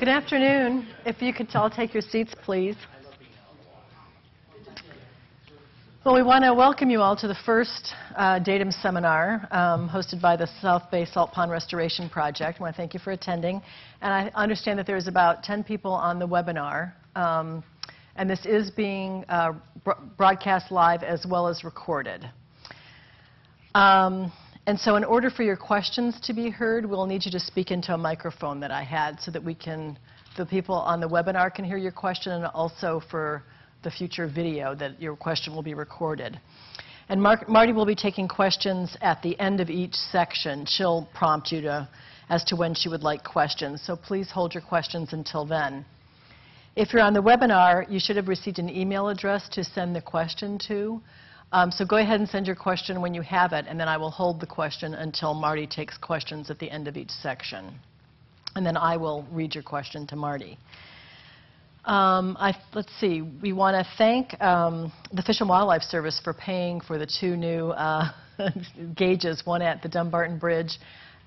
Good afternoon. If you could all take your seats, please. Well, we want to welcome you all to the first uh, datum seminar um, hosted by the South Bay Salt Pond Restoration Project. I want to thank you for attending. And I understand that there's about 10 people on the webinar. Um, and this is being uh, broadcast live as well as recorded. Um, and so in order for your questions to be heard, we'll need you to speak into a microphone that I had so that we can, the people on the webinar can hear your question and also for the future video that your question will be recorded. And Mark, Marty will be taking questions at the end of each section. She'll prompt you to, as to when she would like questions. So please hold your questions until then. If you're on the webinar, you should have received an email address to send the question to. Um, so go ahead and send your question when you have it, and then I will hold the question until Marty takes questions at the end of each section. And then I will read your question to Marty. Um, I, let's see, we want to thank um, the Fish and Wildlife Service for paying for the two new uh, gauges, one at the Dumbarton Bridge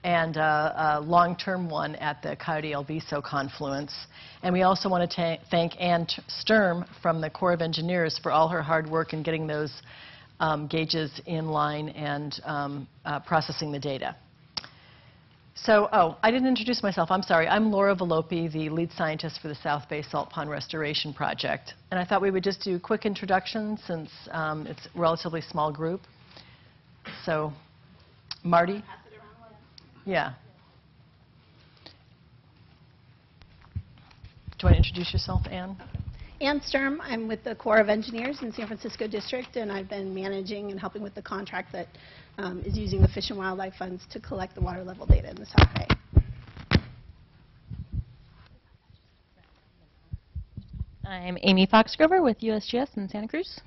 and uh, a long-term one at the Coyote Alviso confluence. And we also want to thank Ann Sturm from the Corps of Engineers for all her hard work in getting those um, gauges in line and um, uh, processing the data. So, oh, I didn't introduce myself. I'm sorry. I'm Laura Valoppi, the lead scientist for the South Bay Salt Pond Restoration Project. And I thought we would just do a quick introduction since um, it's a relatively small group. So, Marty? Yeah. Do you want to introduce yourself, Anne? Ann Sturm. I'm with the Corps of Engineers in San Francisco District, and I've been managing and helping with the contract that um, is using the Fish and Wildlife Funds to collect the water level data in the South Bay. I'm Amy Foxgrover with USGS in Santa Cruz.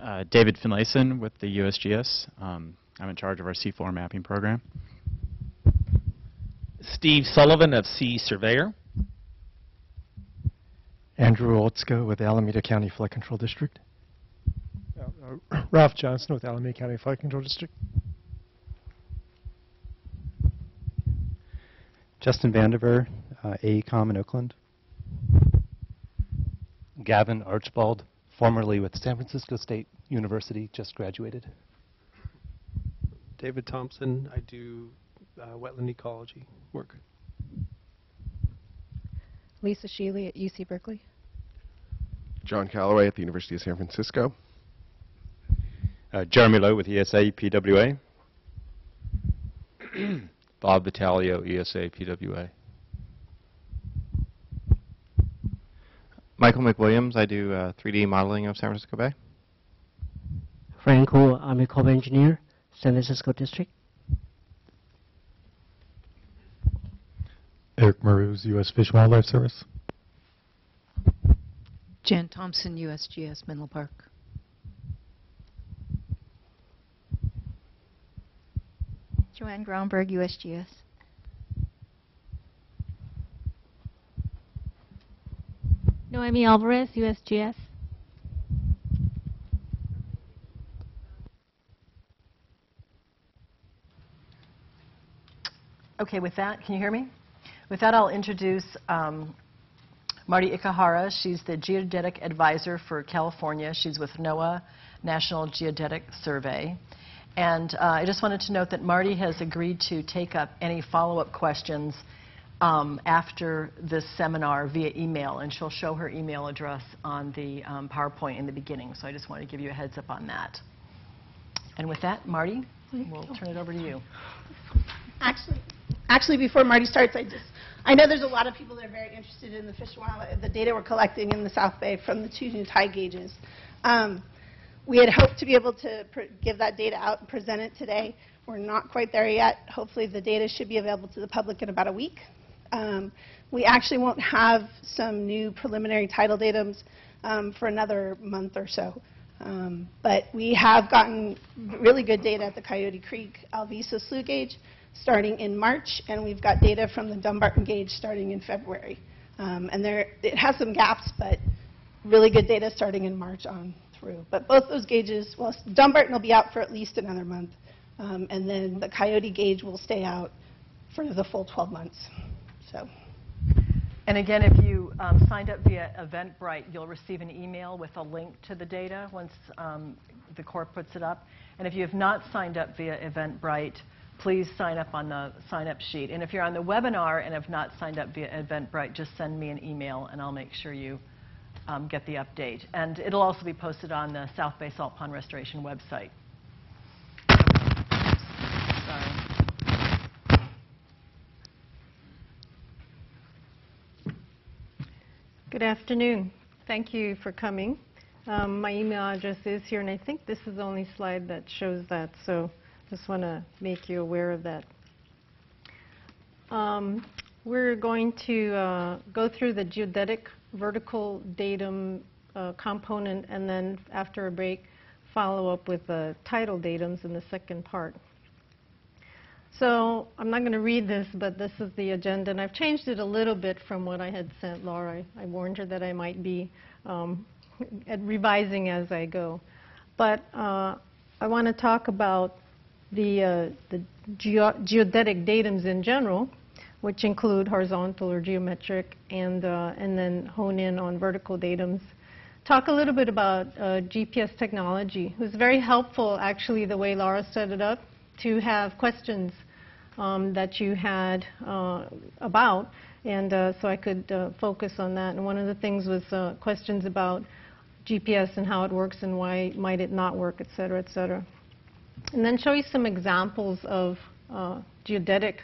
Uh, David Finlayson with the USGS. Um, I'm in charge of our C4 mapping program. Steve Sullivan of Sea Surveyor. Andrew Oltzka with Alameda County Flood Control District. Uh, uh, Ralph Johnson with Alameda County Flood Control District. Justin Vandiver, uh, AECOM in Oakland. Gavin Archibald, formerly with San Francisco State University, just graduated. David Thompson, I do uh, wetland ecology work. Lisa Schile at UC Berkeley. John Callaway at the University of San Francisco. Uh, Jeremy Lowe with ESA PWA. Bob Battalio, ESA PWA. Michael MacWilliams, I do uh, 3D modeling of San Francisco Bay. Franco, I'm a Corps engineer, San Francisco District. Eric Mruz, U.S. Fish and Wildlife Service. Jan Thompson, USGS, Menlo Park. Joanne Grounberg, USGS. Noemi Alvarez, USGS. Okay, with that, can you hear me? With that, I'll introduce um, Marty Ikehara. She's the geodetic advisor for California. She's with NOAA National Geodetic Survey. And uh, I just wanted to note that Marty has agreed to take up any follow-up questions um, after this seminar via email, and she'll show her email address on the um, PowerPoint in the beginning. So I just wanted to give you a heads up on that. And with that, Marty, we'll turn it over to you. Actually, actually, before Marty starts, I just I know there's a lot of people that are very interested in the fish the data we're collecting in the South Bay from the two new tide gauges. Um, we had hoped to be able to give that data out and present it today. We're not quite there yet. Hopefully the data should be available to the public in about a week. Um, we actually won't have some new preliminary tidal datums um, for another month or so. Um, but we have gotten really good data at the Coyote Creek Alviso Slough gauge starting in March, and we've got data from the Dumbarton gauge starting in February. Um, and there, it has some gaps, but really good data starting in March on through. But both those gauges, well, Dumbarton will be out for at least another month, um, and then the Coyote gauge will stay out for the full 12 months. So, And again, if you um, signed up via Eventbrite, you'll receive an email with a link to the data once um, the Corps puts it up. And if you have not signed up via Eventbrite, please sign up on the sign-up sheet. And if you're on the webinar and have not signed up via Eventbrite, just send me an email and I'll make sure you um, get the update. And it'll also be posted on the South Bay Salt Pond Restoration website. Good afternoon. Thank you for coming. Um, my email address is here, and I think this is the only slide that shows that, so just want to make you aware of that. Um, we're going to uh, go through the geodetic vertical datum uh, component, and then after a break, follow up with the tidal datums in the second part. So I'm not going to read this, but this is the agenda, and I've changed it a little bit from what I had sent Laura. I, warned her that I might be um, revising as I go. But uh, I want to talk about the, uh, the geo geodetic datums in general, which include horizontal or geometric, and, uh, and then hone in on vertical datums. Talk a little bit about uh, GPS technology. It was very helpful, actually, the way Laura set it up, to have questions um, that you had uh, about, and uh, so I could uh, focus on that. And one of the things was questions about GPS and how it works and why might it not work, et cetera, et cetera. And then show you some examples of uh, geodetic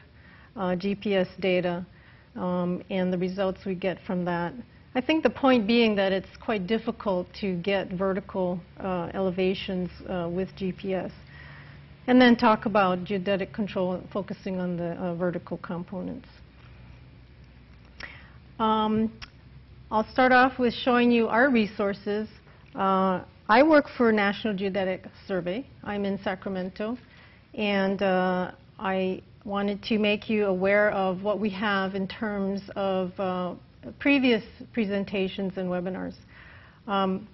uh, GPS data um, and the results we get from that. I think the point being that it's quite difficult to get vertical uh, elevations uh, with GPS. And then talk about geodetic control, focusing on the uh, vertical components. Um, I'll start off with showing you our resources. Uh, I work for National Geodetic Survey. I'm in Sacramento. And uh, I wanted to make you aware of what we have in terms of uh, previous presentations and webinars. Um,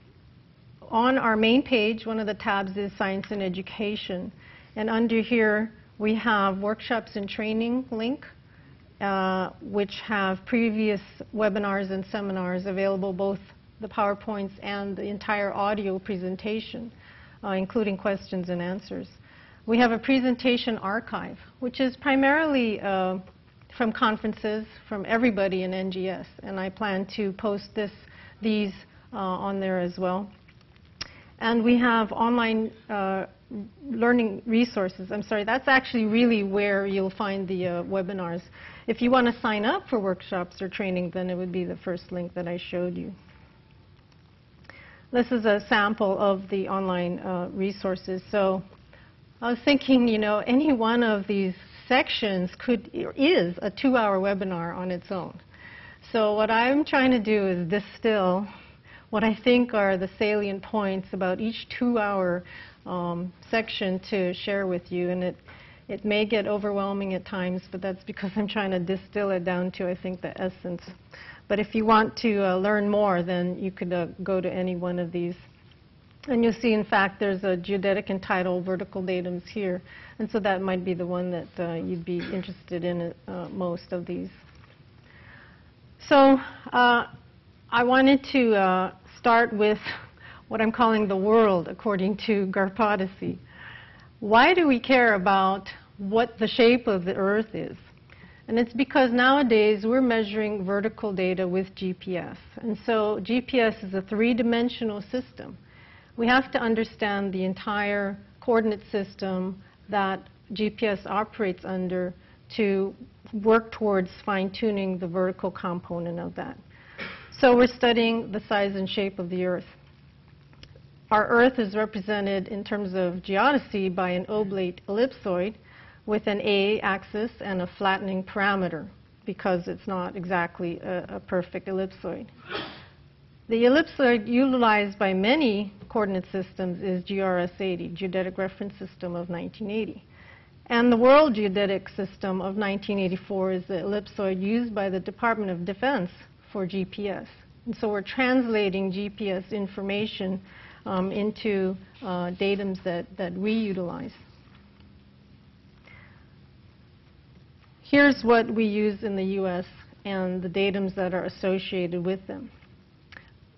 on our main page, one of the tabs is Science and Education. And under here, we have Workshops and Training link, uh, which have previous webinars and seminars available, both the PowerPoints and the entire audio presentation, uh, including questions and answers. We have a presentation archive, which is primarily uh, from conferences from everybody in NGS, and I plan to post this, these uh, on there as well. And we have online uh, learning resources. I'm sorry, that's actually really where you'll find the uh, webinars. If you want to sign up for workshops or training, then it would be the first link that I showed you. This is a sample of the online uh, resources. So I was thinking, you know, any one of these sections could is a two-hour webinar on its own. So what I'm trying to do is distill what I think are the salient points about each two-hour um, section to share with you. And it, it may get overwhelming at times, but that's because I'm trying to distill it down to, I think, the essence. But if you want to uh, learn more, then you could uh, go to any one of these. And you'll see, in fact, there's a geodetic and tidal vertical datums here. And so that might be the one that uh, you'd be interested in uh, most of these. So uh, I wanted to uh, start with what I'm calling the world according to Garpodyssey. Why do we care about what the shape of the Earth is? And it's because nowadays we're measuring vertical data with GPS. And so GPS is a three-dimensional system. We have to understand the entire coordinate system that GPS operates under to work towards fine-tuning the vertical component of that. So we're studying the size and shape of the Earth. Our Earth is represented in terms of geodesy by an oblate ellipsoid with an A-axis and a flattening parameter because it's not exactly a, a perfect ellipsoid. The ellipsoid utilized by many coordinate systems is GRS-80, Geodetic Reference System of 1980. And the World Geodetic System of 1984 is the ellipsoid used by the Department of Defense for GPS. And so we're translating GPS information um, into uh, datums that, that we utilize. Here's what we use in the U.S. and the datums that are associated with them.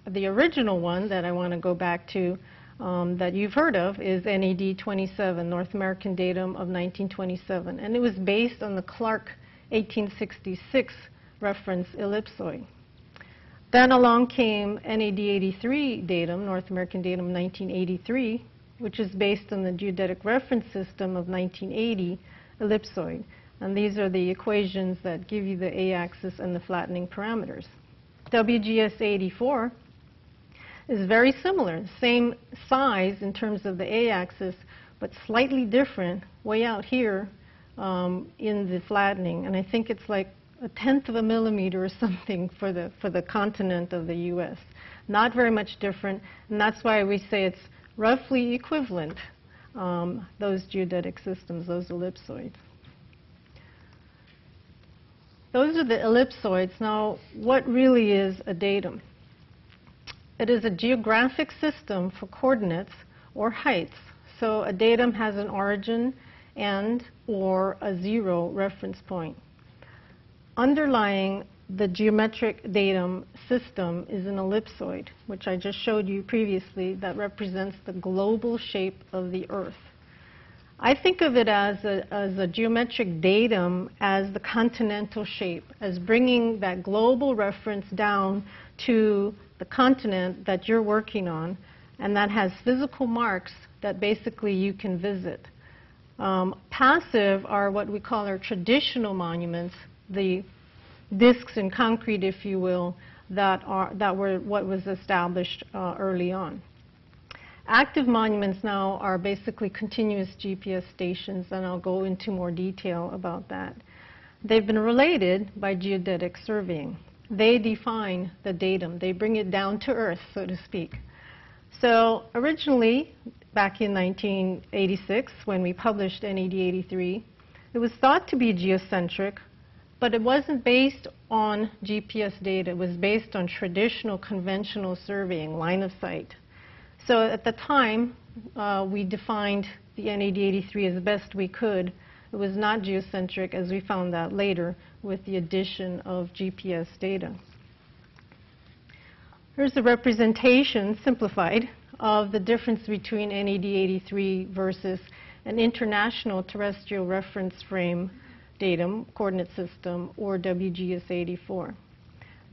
The original one that I want to go back to um, that you've heard of is NAD 27, North American Datum of 1927, and it was based on the Clarke 1866 reference ellipsoid. Then along came NAD 83 datum, North American Datum 1983, which is based on the geodetic reference system of 1980 ellipsoid. And these are the equations that give you the a-axis and the flattening parameters. WGS 84 is very similar, same size in terms of the a-axis, but slightly different way out here um, in the flattening. And I think it's like a tenth of a millimeter or something for the, for the continent of the U.S. Not very much different, and that's why we say it's roughly equivalent, um, those geodetic systems, those ellipsoids. Those are the ellipsoids. Now, what really is a datum? It is a geographic system for coordinates or heights. So a datum has an origin and or a zero reference point. Underlying the geometric datum system is an ellipsoid, which I just showed you previously, that represents the global shape of the Earth. I think of it as a, as a geometric datum as the continental shape, as bringing that global reference down to the continent that you're working on, and that has physical marks that basically you can visit. Um, passive are what we call our traditional monuments, the discs in concrete, if you will, that, are, that were what was established uh, early on. Active monuments now are basically continuous GPS stations, and I'll go into more detail about that. They've been related by geodetic surveying. They define the datum. They bring it down to earth, so to speak. So originally, back in 1986, when we published NAD 83, it was thought to be geocentric, but it wasn't based on GPS data. It was based on traditional conventional surveying, line of sight. So at the time, uh, we defined the NAD 83 as best we could. It was not geocentric, as we found out later with the addition of GPS data. Here's a representation, simplified, of the difference between NAD 83 versus an international terrestrial reference frame datum, coordinate system, or WGS 84.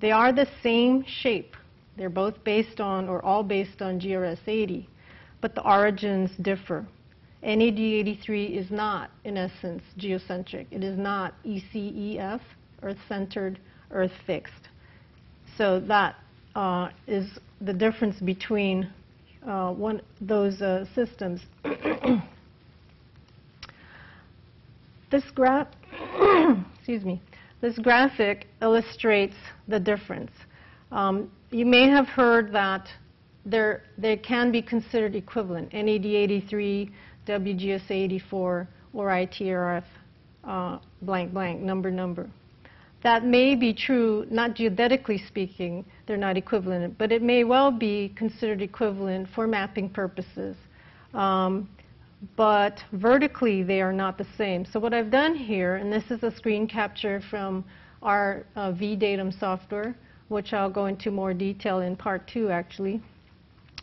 They are the same shape they're both based on, or all based on GRS 80, but the origins differ. NAD 83 is not, in essence, geocentric. It is not ECEF, Earth-centered, Earth-fixed. So that uh, is the difference between uh, one, those uh, systems. this graph, excuse me, this graphic illustrates the difference. Um, you may have heard that they can be considered equivalent, NAD 83, WGS 84, or ITRF uh, blank blank, number number. That may be true, not geodetically speaking, they're not equivalent, but it may well be considered equivalent for mapping purposes. Um, but vertically, they are not the same. So what I've done here, and this is a screen capture from our uh, VDatum software, which I'll go into more detail in part two, actually.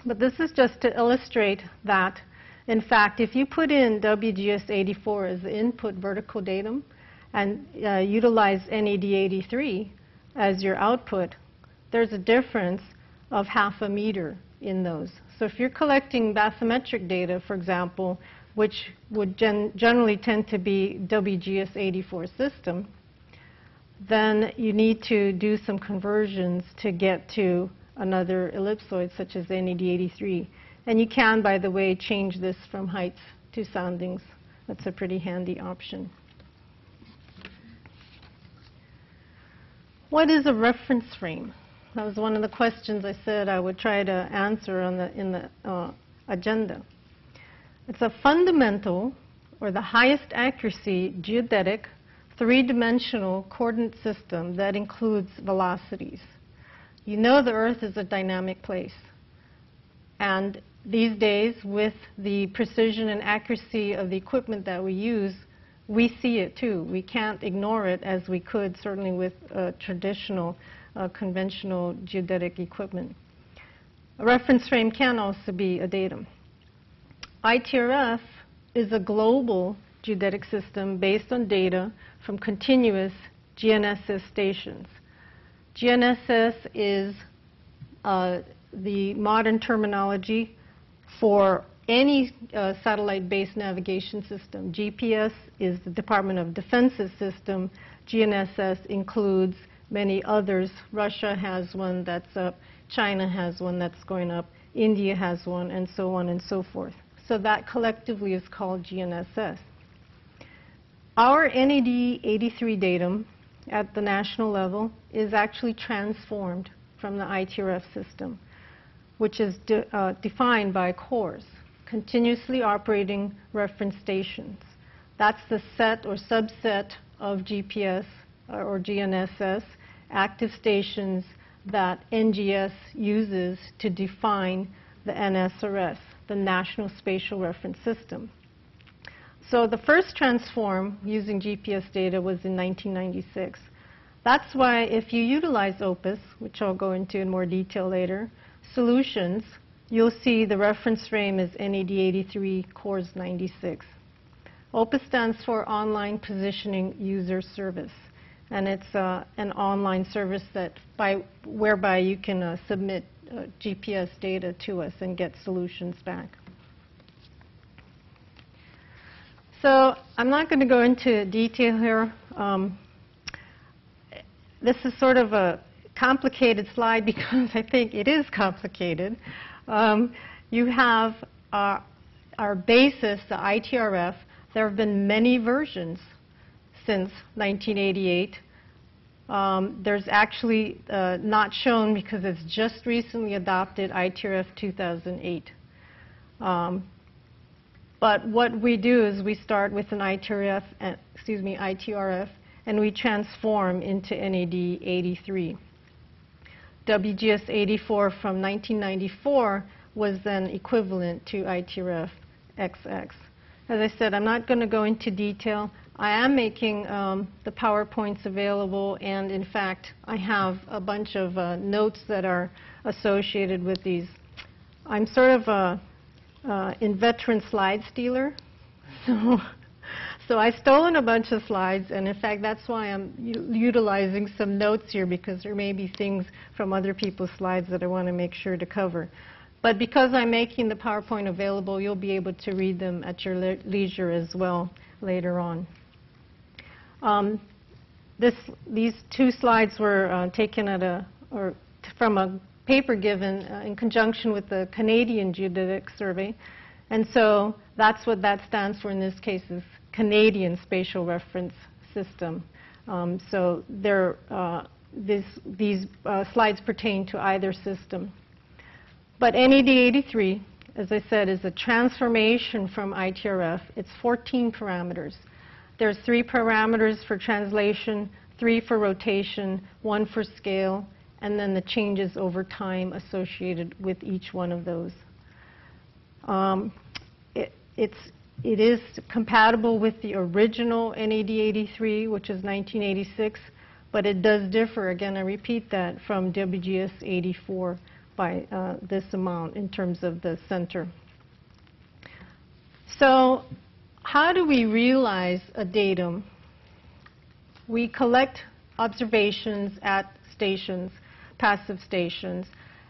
But this is just to illustrate that, in fact, if you put in WGS 84 as the input vertical datum and uh, utilize NAD 83 as your output, there's a difference of half a meter in those. So if you're collecting bathymetric data, for example, which would gen generally tend to be WGS 84 system, then you need to do some conversions to get to another ellipsoid such as NAD 83. And you can, by the way, change this from heights to soundings. That's a pretty handy option. What is a reference frame? That was one of the questions I said I would try to answer on the, in the uh, agenda. It's a fundamental or the highest accuracy geodetic three-dimensional coordinate system that includes velocities. You know the Earth is a dynamic place. And these days, with the precision and accuracy of the equipment that we use, we see it too. We can't ignore it as we could certainly with uh, traditional, uh, conventional geodetic equipment. A reference frame can also be a datum. ITRF is a global geodetic system based on data from continuous GNSS stations. GNSS is uh, the modern terminology for any uh, satellite-based navigation system. GPS is the Department of Defense's system. GNSS includes many others. Russia has one that's up. China has one that's going up. India has one, and so on and so forth. So that collectively is called GNSS. Our NAD 83 datum at the national level is actually transformed from the ITRF system, which is de uh, defined by CORS, continuously operating reference stations. That's the set or subset of GPS or, or GNSS active stations that NGS uses to define the NSRS, the National Spatial Reference System. So the first transform using GPS data was in 1996. That's why if you utilize OPUS, which I'll go into in more detail later, solutions, you'll see the reference frame is NAD83 CORS 96. OPUS stands for Online Positioning User Service, and it's uh, an online service that by, whereby you can uh, submit uh, GPS data to us and get solutions back. So I'm not going to go into detail here. Um, this is sort of a complicated slide because I think it is complicated. Um, you have our, our basis, the ITRF. There have been many versions since 1988. Um, there's actually uh, not shown because it's just recently adopted ITRF 2008. Um, but what we do is we start with an ITRF, uh, excuse me, ITRF, and we transform into NAD 83. WGS 84 from 1994 was then equivalent to ITRF XX. As I said, I'm not going to go into detail. I am making um, the PowerPoints available, and in fact, I have a bunch of uh, notes that are associated with these. I'm sort of a uh, inveterate slide stealer. So, so I've stolen a bunch of slides, and in fact, that's why I'm utilizing some notes here because there may be things from other people's slides that I want to make sure to cover. But because I'm making the PowerPoint available, you'll be able to read them at your le leisure as well later on. Um, this, these two slides were uh, taken at a, or from a paper given uh, in conjunction with the Canadian Geodetic Survey. And so that's what that stands for in this case is Canadian Spatial Reference System. Um, so uh, this, these uh, slides pertain to either system. But NAD 83, as I said, is a transformation from ITRF. It's 14 parameters. There's three parameters for translation, three for rotation, one for scale, and then the changes over time associated with each one of those. Um, it, it's, it is compatible with the original NAD83, which is 1986, but it does differ, again, I repeat that, from WGS 84 by uh, this amount in terms of the center. So how do we realize a datum? We collect observations at stations passive stations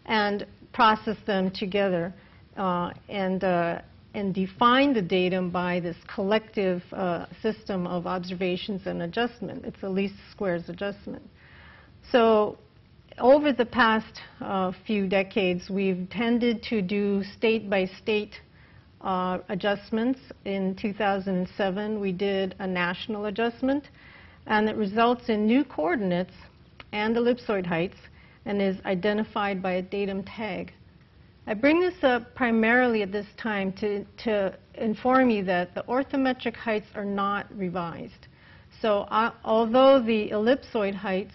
and process them together uh, and, uh, and define the datum by this collective uh, system of observations and adjustment. It's a least squares adjustment. So over the past uh, few decades, we've tended to do state-by-state -state, adjustments. In 2007, we did a national adjustment, and it results in new coordinates and ellipsoid heights and is identified by a datum tag. I bring this up primarily at this time to, to inform you that the orthometric heights are not revised. So uh, although the ellipsoid heights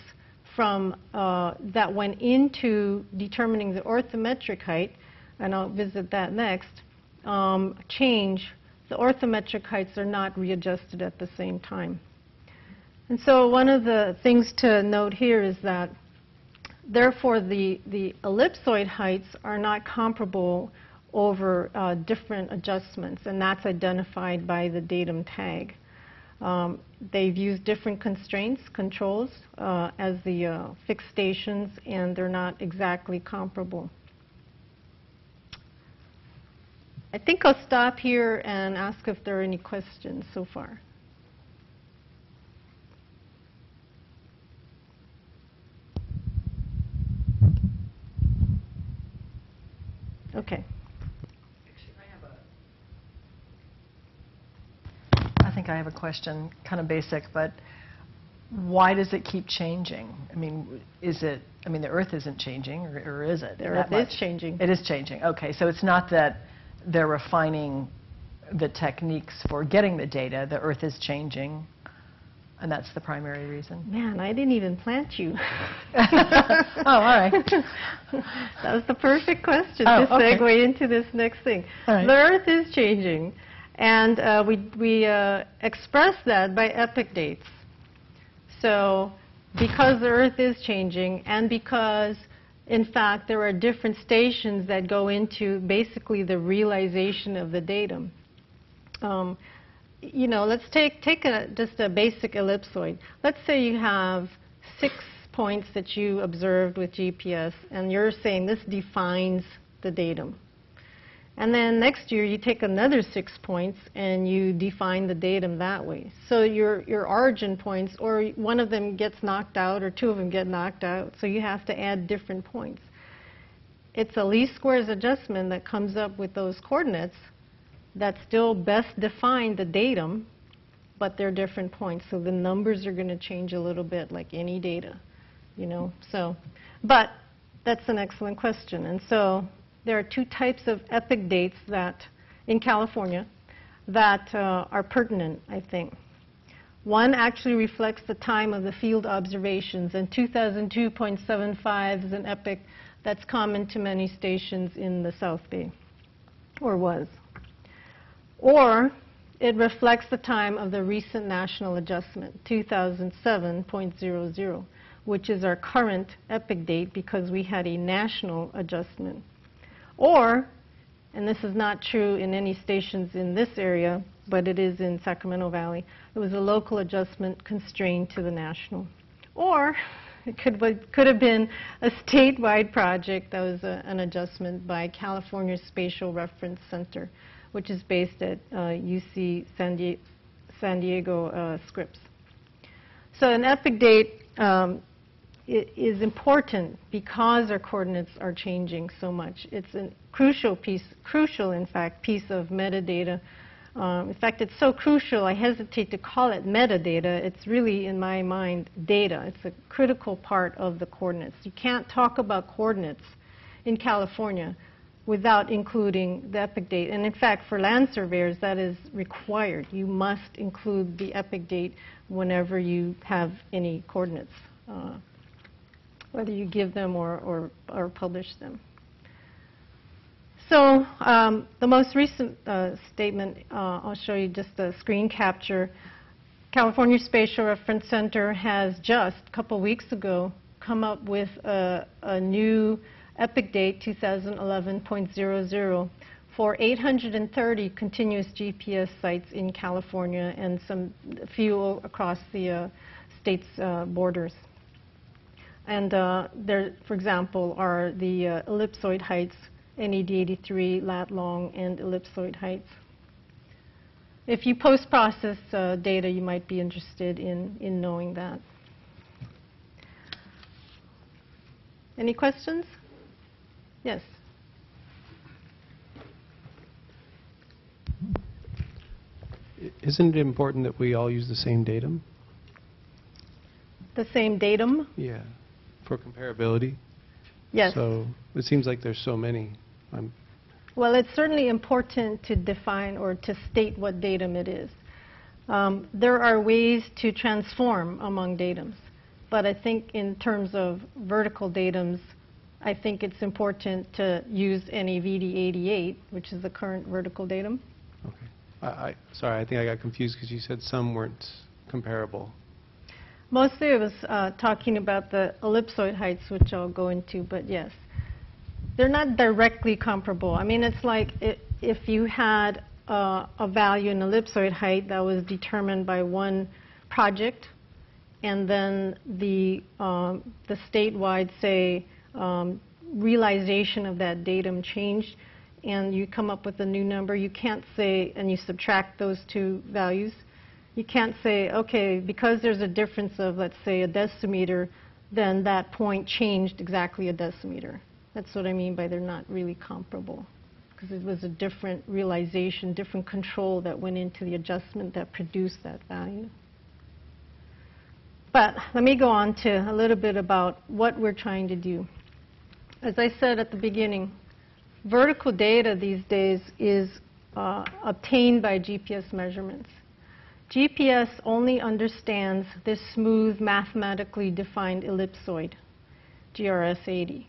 from uh, that went into determining the orthometric height, and I'll visit that next, um, change, the orthometric heights are not readjusted at the same time. And so one of the things to note here is that therefore the, the ellipsoid heights are not comparable over uh, different adjustments, and that's identified by the datum tag. Um, they've used different constraints, controls, uh, as the uh, fixed stations, and they're not exactly comparable. I think I'll stop here and ask if there are any questions so far. Okay. I think I have a question, kind of basic, but why does it keep changing? I mean, is it, I mean, the Earth isn't changing, or, or is it? The Earth is changing. It is changing, okay. So it's not that they're refining the techniques for getting the data, the Earth is changing, and that's the primary reason? Man, I didn't even plant you. oh, all right. that was the perfect question Oh, to okay. segue into this next thing. Right. The Earth is changing, and uh, we, we uh, express that by epoch dates. So because the Earth is changing, and because, in fact, there are different stations that go into basically the realization of the datum. Um, you know, let's take, take a, just a basic ellipsoid. Let's say you have six points that you observed with GPS, and you're saying this defines the datum. And then next year you take another six points and you define the datum that way. So your, your origin points, or one of them gets knocked out, or two of them get knocked out, so you have to add different points. It's a least squares adjustment that comes up with those coordinates that still best define the datum, but they're different points. So the numbers are going to change a little bit like any data, you know. So, but that's an excellent question. And so there are two types of epoch dates that in California that uh, are pertinent, I think. One actually reflects the time of the field observations, and 2002.75 is an epoch that's common to many stations in the South Bay, or was. Or it reflects the time of the recent national adjustment, 2007.00, which is our current epoch date because we had a national adjustment. Or, and this is not true in any stations in this area, but it is in Sacramento Valley, it was a local adjustment constrained to the national. Or it could, could have been a statewide project that was a, an adjustment by California Spatial Reference Center, which is based at uh, UC San, Die San Diego uh, Scripps. So an epoch date um, is important because our coordinates are changing so much. It's a crucial piece, crucial in fact, piece of metadata. Um, in fact, it's so crucial I hesitate to call it metadata. It's really, in my mind, data. It's a critical part of the coordinates. You can't talk about coordinates in California without including the epoch date. And in fact, for land surveyors, that is required. You must include the epoch date whenever you have any coordinates. Uh, whether you give them or, or, or publish them. So um, the most recent uh, statement, uh, I'll show you just a screen capture. California Spatial Reference Center has just a couple weeks ago come up with a, a new epoch date 2011.00 for 830 continuous GPS sites in California and some few across the uh, state's uh, borders. And uh, there, for example, are the uh, ellipsoid heights, NAD 83, lat long, and ellipsoid heights. If you post-process uh, data, you might be interested in, in knowing that. Any questions? Yes. Isn't it important that we all use the same datum? The same datum? Yeah, for comparability. Yes. So it seems like there's so many. I'm Well, it's certainly important to define or to state what datum it is. Um, there are ways to transform among datums, but I think in terms of vertical datums, I think it's important to use NAVD 88, which is the current vertical datum. I, I, sorry, I think I got confused because you said some weren't comparable. Mostly it was uh, talking about the ellipsoid heights, which I'll go into, but yes. They're not directly comparable. I mean, it's like i if you had uh, a value in ellipsoid height that was determined by one project, and then the, um, the statewide, say, um, realization of that datum changed, and you come up with a new number, you can't say, and you subtract those two values, you can't say, okay, because there's a difference of, let's say, a decimeter, then that point changed exactly a decimeter. That's what I mean by they're not really comparable, because it was a different realization, different control that went into the adjustment that produced that value. But let me go on to a little bit about what we're trying to do. As I said at the beginning, vertical data these days is uh, obtained by GPS measurements. GPS only understands this smooth, mathematically defined ellipsoid, GRS 80,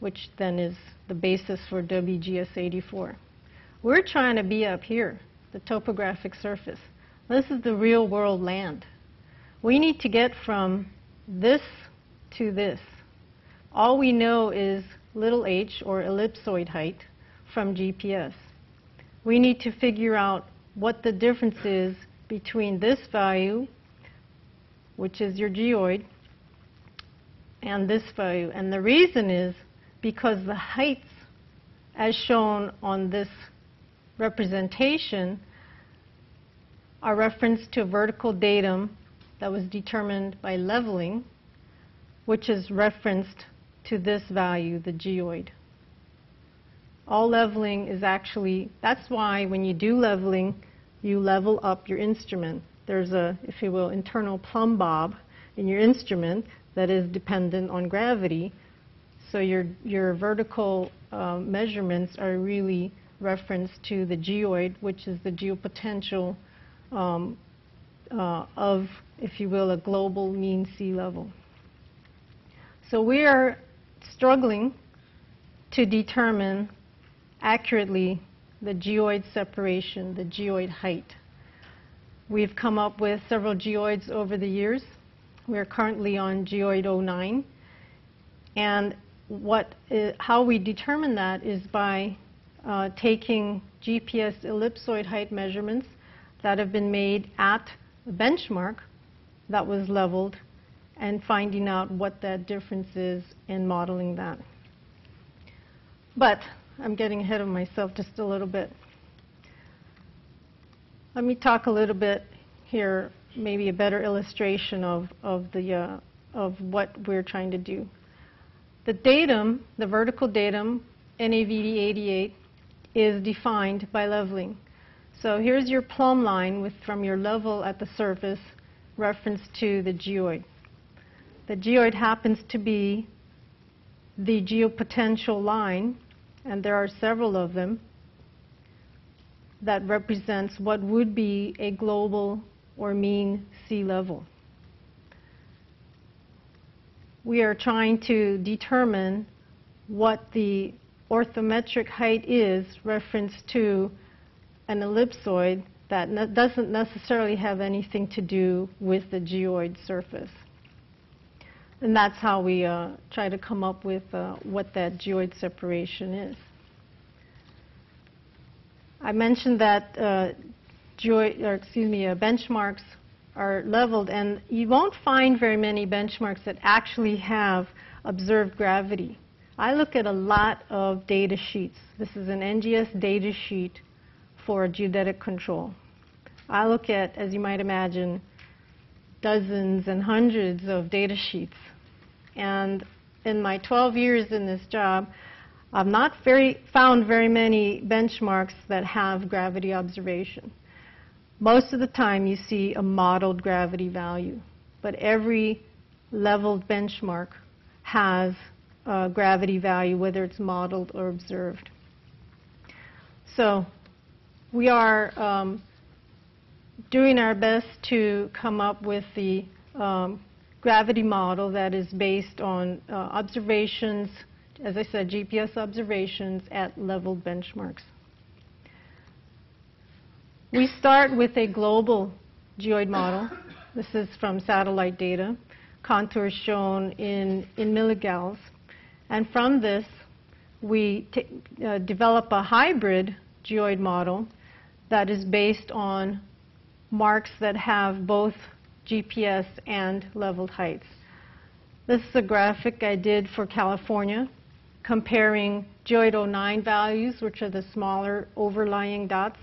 which then is the basis for WGS 84. We're trying to be up here, the topographic surface. This is the real world land. We need to get from this to this. All we know is little h, or ellipsoid height, from GPS. We need to figure out what the difference is between this value, which is your geoid, and this value. And the reason is because the heights, as shown on this representation, are referenced to a vertical datum that was determined by leveling, which is referenced to this value, the geoid. All leveling is actually, that's why when you do leveling, you level up your instrument. There's a, if you will, internal plumb bob in your instrument that is dependent on gravity. So your, your vertical uh, measurements are really referenced to the geoid, which is the geopotential um, uh, of, if you will, a global mean sea level. So we are struggling to determine accurately the geoid separation, the geoid height. We've come up with several geoids over the years. We're currently on geoid 09. And what, uh, how we determine that is by uh, taking GPS ellipsoid height measurements that have been made at a benchmark that was leveled and finding out what that difference is and modeling that. But I'm getting ahead of myself just a little bit. Let me talk a little bit here, maybe a better illustration of, of, the, uh, of what we're trying to do. The datum, the vertical datum, NAVD88, is defined by leveling. So here's your plumb line with, from your level at the surface reference to the geoid. The geoid happens to be the geopotential line and there are several of them, that represents what would be a global or mean sea level. We are trying to determine what the orthometric height is reference to an ellipsoid that doesn't necessarily have anything to do with the geoid surface. And that's how we uh, try to come up with uh, what that geoid separation is. I mentioned that uh, geoid, or excuse me, uh, benchmarks are leveled, and you won't find very many benchmarks that actually have observed gravity. I look at a lot of data sheets. This is an NGS data sheet for geodetic control. I look at, as you might imagine, dozens and hundreds of data sheets. And in my 12 years in this job, I've not very, found very many benchmarks that have gravity observation. Most of the time you see a modeled gravity value, but every leveled benchmark has a gravity value, whether it's modeled or observed. So we are um, doing our best to come up with the um, gravity model that is based on uh, observations, as I said, GPS observations at level benchmarks. We start with a global geoid model. This is from satellite data, contours shown in, in milligals. And from this, we uh, develop a hybrid geoid model that is based on marks that have both GPS and leveled heights. This is a graphic I did for California comparing geoid 09 values, which are the smaller overlying dots,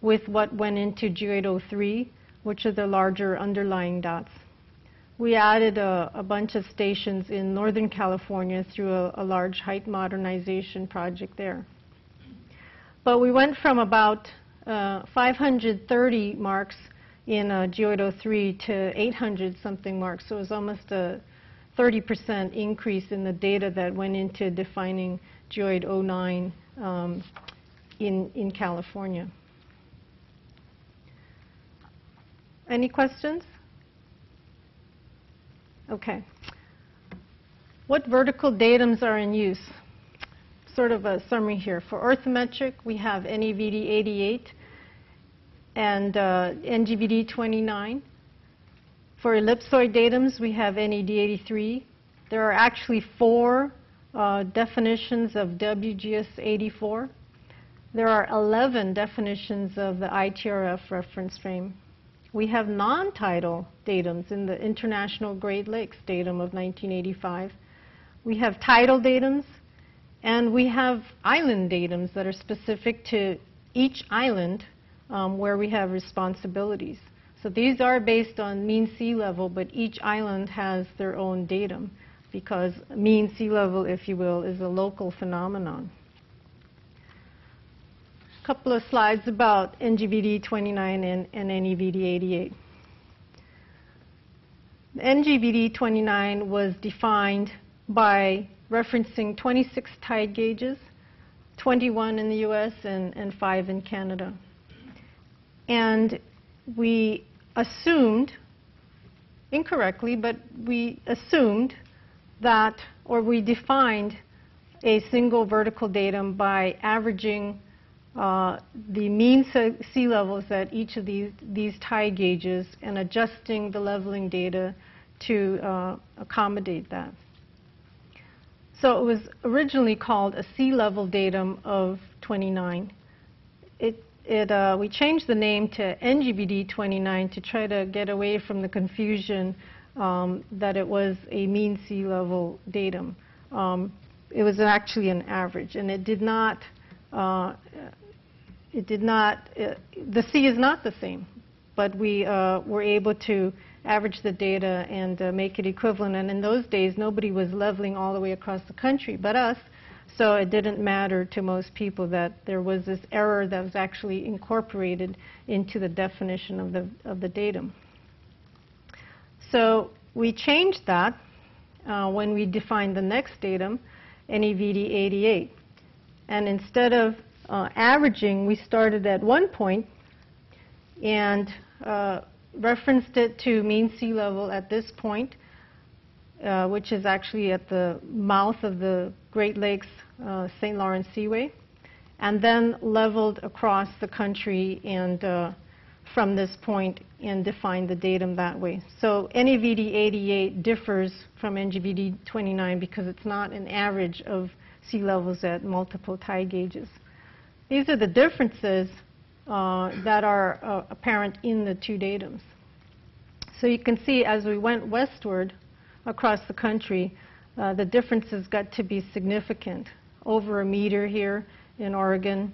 with what went into geoid 03, which are the larger underlying dots. We added a, a bunch of stations in Northern California through a, a large height modernization project there. But we went from about uh, 530 marks in uh, Geoid 03 to 800 something marks. So it was almost a 30% increase in the data that went into defining Geoid 09 um, in, in California. Any questions? Okay. What vertical datums are in use? Sort of a summary here. For orthometric, we have NAVD 88 and uh, NGVD 29. For ellipsoid datums, we have NAD 83. There are actually four uh, definitions of WGS 84. There are 11 definitions of the ITRF reference frame. We have non-tidal datums in the International Great Lakes datum of 1985. We have tidal datums, and we have island datums that are specific to each island um, where we have responsibilities. So these are based on mean sea level, but each island has their own datum because mean sea level, if you will, is a local phenomenon A couple of slides about NGVD 29 and, and NAVD 88. NGVD 29 was defined by referencing 26 tide gauges, 21 in the US and, and 5 in Canada. And we assumed, incorrectly, but we assumed that, or we defined a single vertical datum by averaging uh, the mean sea levels at each of these, these tide gauges and adjusting the leveling data to uh, accommodate that. So it was originally called a sea level datum of 29. It, it, uh, we changed the name to NGVD 29 to try to get away from the confusion um, that it was a mean sea level datum. Um, it was actually an average, and it did not uh, it did not, uh, the sea is not the same, but we uh, were able to average the data and uh, make it equivalent. And in those days, nobody was leveling all the way across the country but us, so it didn't matter to most people that there was this error that was actually incorporated into the definition of the, of the datum. So we changed that uh, when we defined the next datum, NAVD 88. And instead of uh, averaging, we started at one point and uh, referenced it to mean sea level at this point, uh, which is actually at the mouth of the Great Lakes uh, St. Lawrence Seaway, and then leveled across the country and uh, from this point and defined the datum that way. So NAVD 88 differs from NGVD 29 because it's not an average of sea levels at multiple tide gauges. These are the differences uh, that are uh, apparent in the two datums. So you can see as we went westward across the country, uh, the differences got to be significant. Over a meter here in Oregon,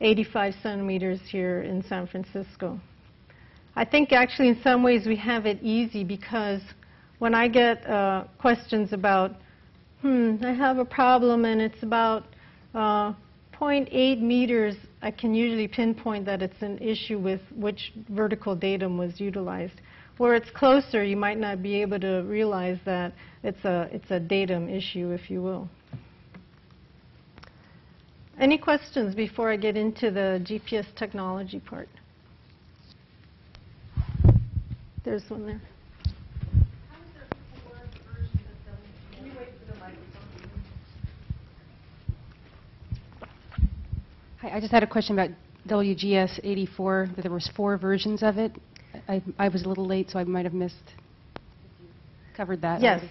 85 centimeters here in San Francisco. I think actually in some ways we have it easy because when I get uh, questions about, hmm, I have a problem and it's about uh, 0.8 meters, I can usually pinpoint that it's an issue with which vertical datum was utilized. Where it's closer, you might not be able to realize that it's a, it's a datum issue, if you will. Any questions before I get into the GPS technology part? There's one there. Hi, I just had a question about WGS 84, that there was four versions of it. I, I was a little late, so I might have missed, covered that. Yes.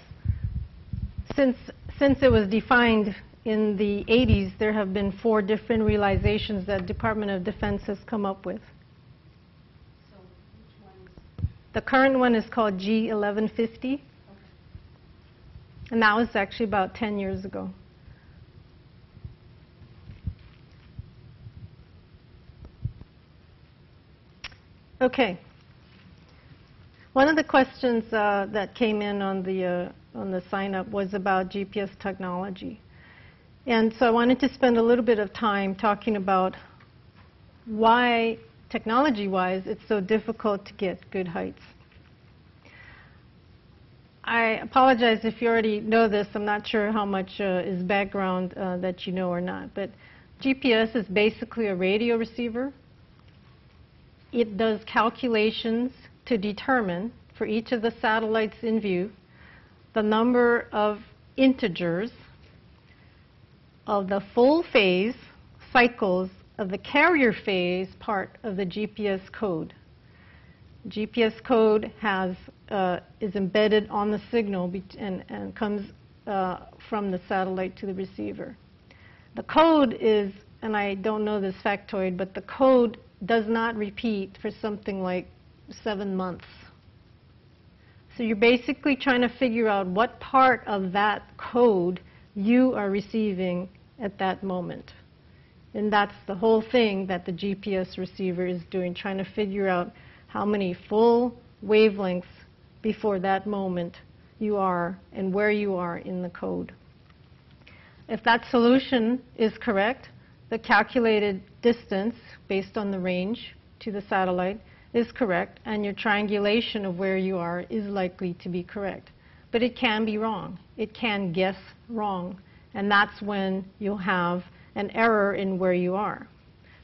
Since, since it was defined in the 80s, there have been four different realizations that Department of Defense has come up with. The current one is called G1150. And that was actually about 10 years ago. Okay. One of the questions uh, that came in on the, uh, on the sign-up was about GPS technology. And so I wanted to spend a little bit of time talking about why, technology-wise, it's so difficult to get good heights. I apologize if you already know this. I'm not sure how much uh, is background uh, that you know or not. But GPS is basically a radio receiver. It does calculations to determine, for each of the satellites in view, the number of integers of the full phase cycles of the carrier phase part of the GPS code. GPS code has, uh, is embedded on the signal and, and comes uh, from the satellite to the receiver. The code is, and I don't know this factoid, but the code does not repeat for something like seven months. So you're basically trying to figure out what part of that code you are receiving at that moment. And that's the whole thing that the GPS receiver is doing, trying to figure out how many full wavelengths before that moment you are and where you are in the code. If that solution is correct, the calculated distance based on the range to the satellite is correct, and your triangulation of where you are is likely to be correct. But it can be wrong. It can guess wrong, and that's when you'll have an error in where you are.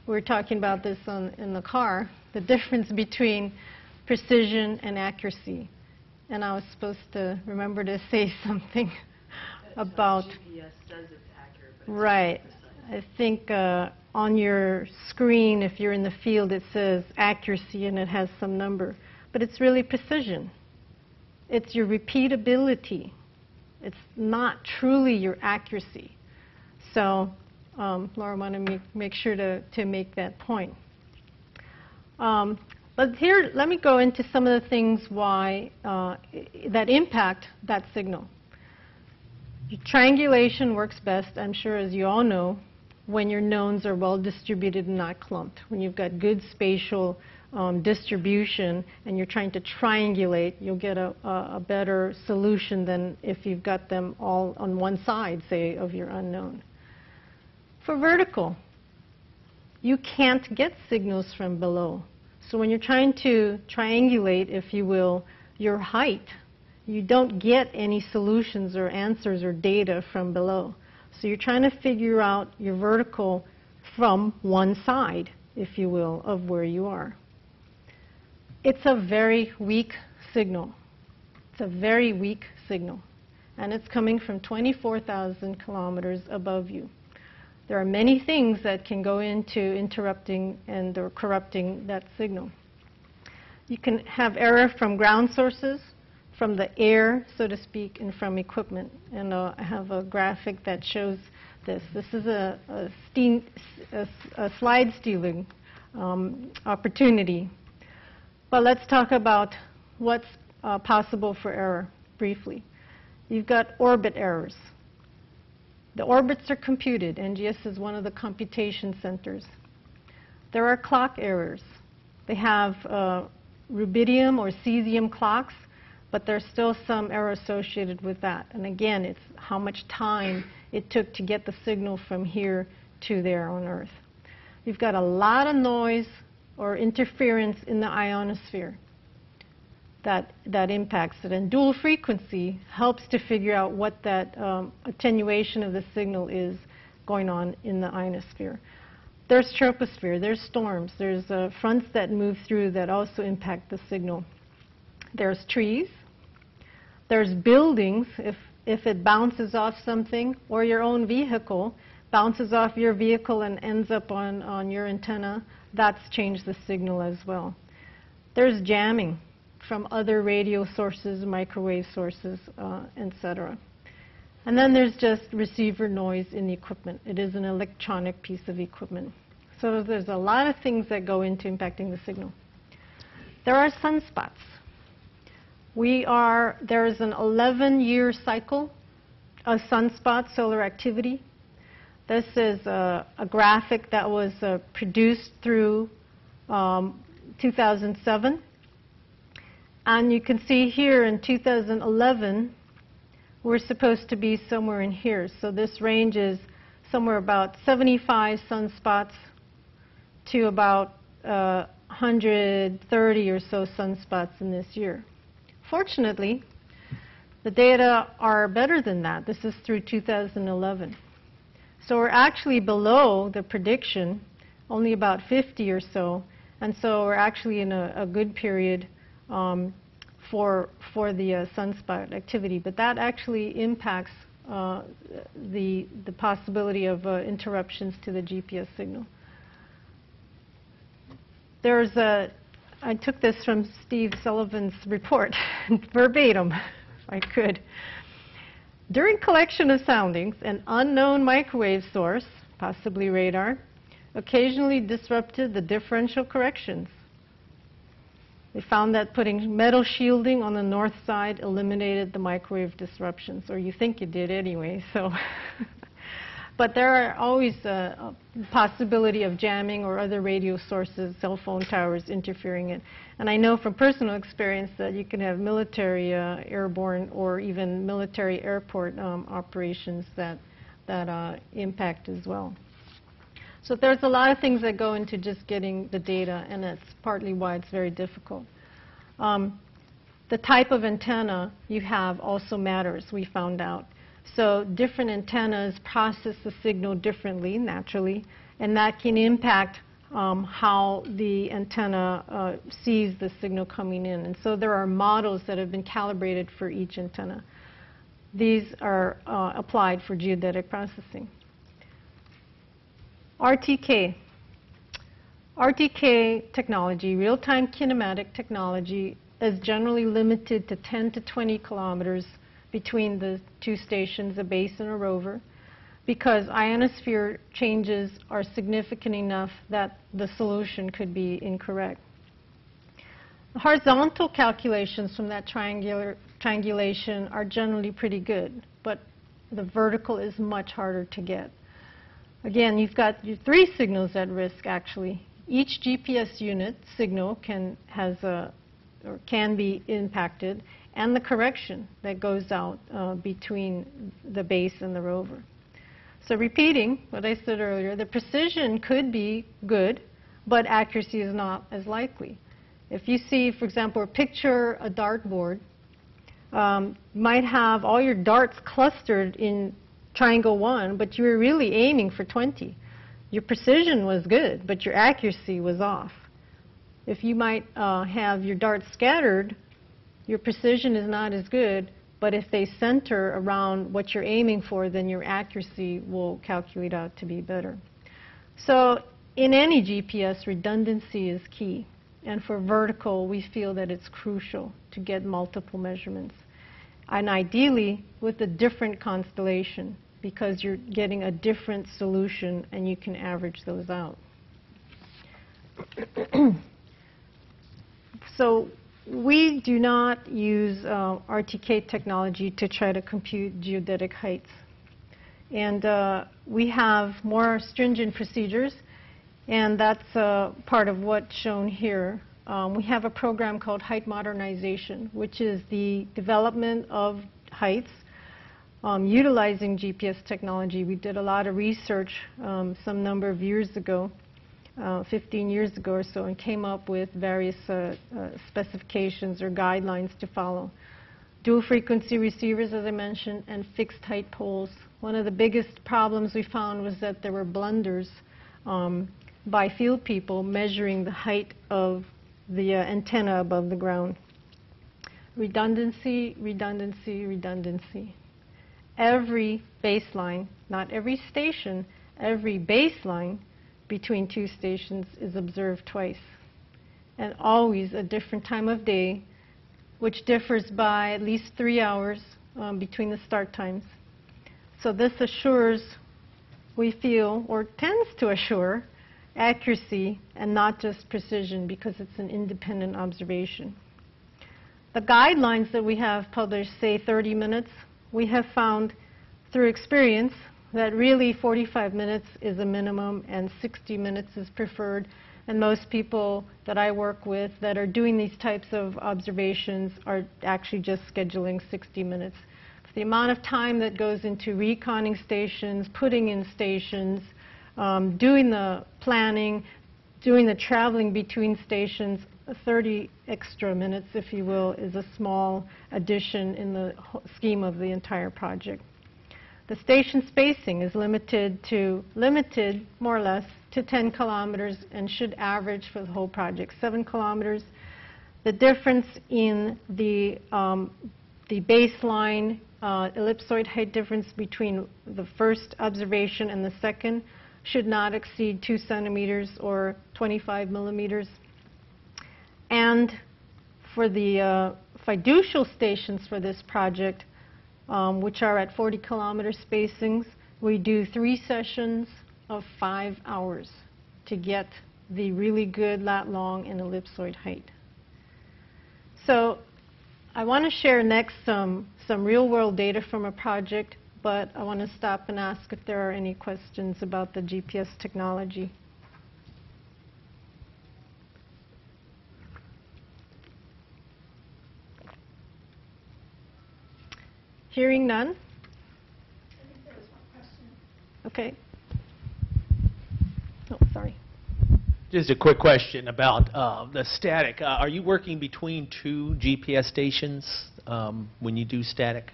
We were talking about this on, in the car, the difference between precision and accuracy. And I was supposed to remember to say something about... GPS says it's accurate, but Right. I think uh, on your screen, if you're in the field, it says accuracy and it has some number. But it's really precision. It's your repeatability. It's not truly your accuracy. So um, Laura wanted me make sure to, to make that point. Um, but here, let me go into some of the things why uh, that impact that signal. Triangulation works best, I'm sure, as you all know, when your knowns are well distributed and not clumped. When you've got good spatial um, distribution and you're trying to triangulate, you'll get a, a, a better solution than if you've got them all on one side, say, of your unknown. For vertical, you can't get signals from below. So when you're trying to triangulate, if you will, your height, you don't get any solutions or answers or data from below. So you're trying to figure out your vertical from one side, if you will, of where you are. It's a very weak signal. It's a very weak signal. And it's coming from 24,000 kilometers above you. There are many things that can go into interrupting and or corrupting that signal. You can have error from ground sources, from the air, so to speak, and from equipment. And uh, I have a graphic that shows this. This is a, a, steam, a, a slide stealing um, opportunity. But let's talk about what's uh, possible for error briefly. You've got orbit errors. The orbits are computed. NGS is one of the computation centers. There are clock errors. They have uh, rubidium or cesium clocks, but there's still some error associated with that. And again, it's how much time it took to get the signal from here to there on Earth. You've got a lot of noise or interference in the ionosphere that, that impacts it. And dual frequency helps to figure out what that um, attenuation of the signal is going on in the ionosphere. There's troposphere, there's storms, there's uh, fronts that move through that also impact the signal. There's trees, there's buildings, if, if it bounces off something, or your own vehicle bounces off your vehicle and ends up on, on your antenna, that's changed the signal as well. There's jamming from other radio sources, microwave sources, uh, etc. And then there's just receiver noise in the equipment. It is an electronic piece of equipment. So there's a lot of things that go into impacting the signal. There are sunspots. We are, there is an 11-year cycle of sunspot solar activity. This is a, a graphic that was uh, produced through um, 2007. And you can see here in 2011, we're supposed to be somewhere in here. So this range is somewhere about 75 sunspots to about uh, 130 or so sunspots in this year. Fortunately, the data are better than that. This is through 2011. So we're actually below the prediction, only about 50 or so, and so we're actually in a, a good period um, for, for the uh, sunspot activity. But that actually impacts uh, the, the possibility of uh, interruptions to the GPS signal. There's a, I took this from Steve Sullivan's report, verbatim, if I could. During collection of soundings, an unknown microwave source, possibly radar, occasionally disrupted the differential corrections. They found that putting metal shielding on the north side eliminated the microwave disruptions, or you think you did anyway, so. but there are always a, a, possibility of jamming or other radio sources, cell phone towers interfering it. And I know from personal experience that you can have military uh, airborne or even military airport um, operations that, that uh, impact as well. So there's a lot of things that go into just getting the data, and that's partly why it's very difficult. Um, the type of antenna you have also matters, we found out. So different antennas process the signal differently, naturally, and that can impact um, how the antenna uh, sees the signal coming in. And so there are models that have been calibrated for each antenna. These are uh, applied for geodetic processing. RTK. RTK technology, real-time kinematic technology, is generally limited to 10 to 20 kilometers between the two stations, a base and a rover, because ionosphere changes are significant enough that the solution could be incorrect. Horizontal calculations from that triangular triangulation are generally pretty good, but the vertical is much harder to get. Again, you've got your three signals at risk, actually. Each GPS unit signal can, has a, or can be impacted, and the correction that goes out uh, between the base and the rover. So repeating what I said earlier, the precision could be good, but accuracy is not as likely. If you see, for example, a picture a dartboard, um, might have all your darts clustered in triangle 1, but you were really aiming for 20. Your precision was good, but your accuracy was off. If you might uh, have your darts scattered, your precision is not as good, but if they center around what you're aiming for, then your accuracy will calculate out to be better. So in any GPS, redundancy is key. And for vertical, we feel that it's crucial to get multiple measurements. And ideally, with a different constellation because you're getting a different solution and you can average those out. so we do not use uh, RTK technology to try to compute geodetic heights. And uh, we have more stringent procedures, and that's uh, part of what's shown here. Um, we have a program called Height Modernization, which is the development of heights um, utilizing GPS technology. We did a lot of research um, some number of years ago, uh, 15 years ago or so, and came up with various uh, uh, specifications or guidelines to follow. Dual frequency receivers, as I mentioned, and fixed height poles. One of the biggest problems we found was that there were blunders um, by field people measuring the height of the uh, antenna above the ground. Redundancy, redundancy, redundancy every baseline, not every station, every baseline between two stations is observed twice, and always a different time of day, which differs by at least three hours um, between the start times. So this assures, we feel, or tends to assure, accuracy and not just precision because it's an independent observation. The guidelines that we have published say 30 minutes. We have found through experience that really 45 minutes is a minimum and 60 minutes is preferred. And most people that I work with that are doing these types of observations are actually just scheduling 60 minutes. The amount of time that goes into reconning stations, putting in stations, um, doing the planning, doing the traveling between stations, 30 extra minutes, if you will, is a small addition in the scheme of the entire project. The station spacing is limited to, limited more or less, to 10 kilometers and should average for the whole project 7 kilometers. The difference in the, um, the baseline uh, ellipsoid height difference between the first observation and the second should not exceed 2 centimeters or 25 millimeters. And for the uh, fiducial stations for this project, um, which are at 40 kilometer spacings, we do three sessions of five hours to get the really good lat long and ellipsoid height. So I want to share next some, some real world data from a project but I want to stop and ask if there are any questions about the GPS technology. Hearing none? Okay. Oh, sorry. Just a quick question about uh, the static. Uh, are you working between two GPS stations um, when you do static?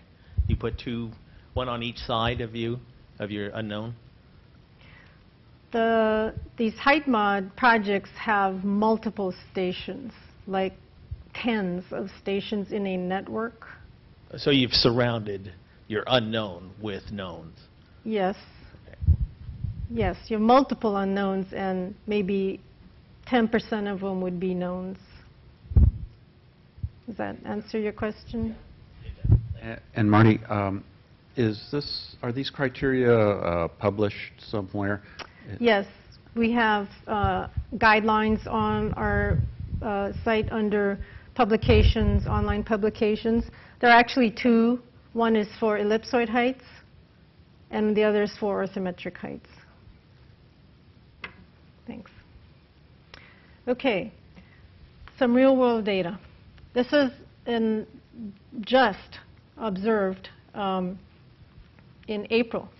You put two one on each side of you, of your unknown? The, these height mod projects have multiple stations, like tens of stations in a network. So you've surrounded your unknown with knowns? Yes. Yes, you have multiple unknowns, and maybe 10% of them would be knowns. Does that answer your question? And Marty, um, is this, are these criteria uh, published somewhere? Yes, we have uh, guidelines on our uh, site under publications, online publications. There are actually two. One is for ellipsoid heights, and the other is for orthometric heights. Thanks. Okay, some real-world data. This is in just observed um, in April.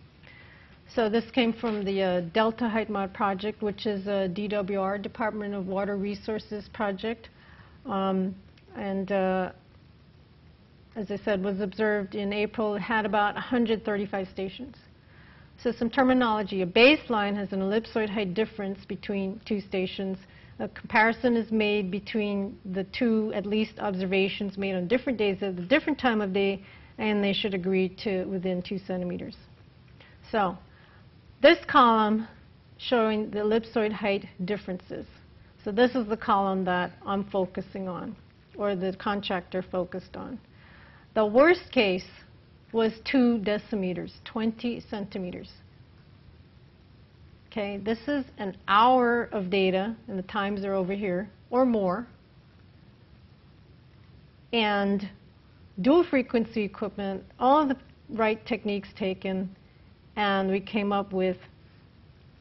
So this came from the uh, Delta Height Mod project, which is a DWR, Department of Water Resources project. Um, and uh, as I said, was observed in April. It had about 135 stations. So some terminology. A baseline has an ellipsoid height difference between two stations. A comparison is made between the two, at least, observations made on different days at a different time of day and they should agree to within two centimeters. So this column showing the ellipsoid height differences. So this is the column that I'm focusing on, or the contractor focused on. The worst case was two decimeters, 20 centimeters. Okay, this is an hour of data, and the times are over here, or more. And dual frequency equipment, all the right techniques taken, and we came up with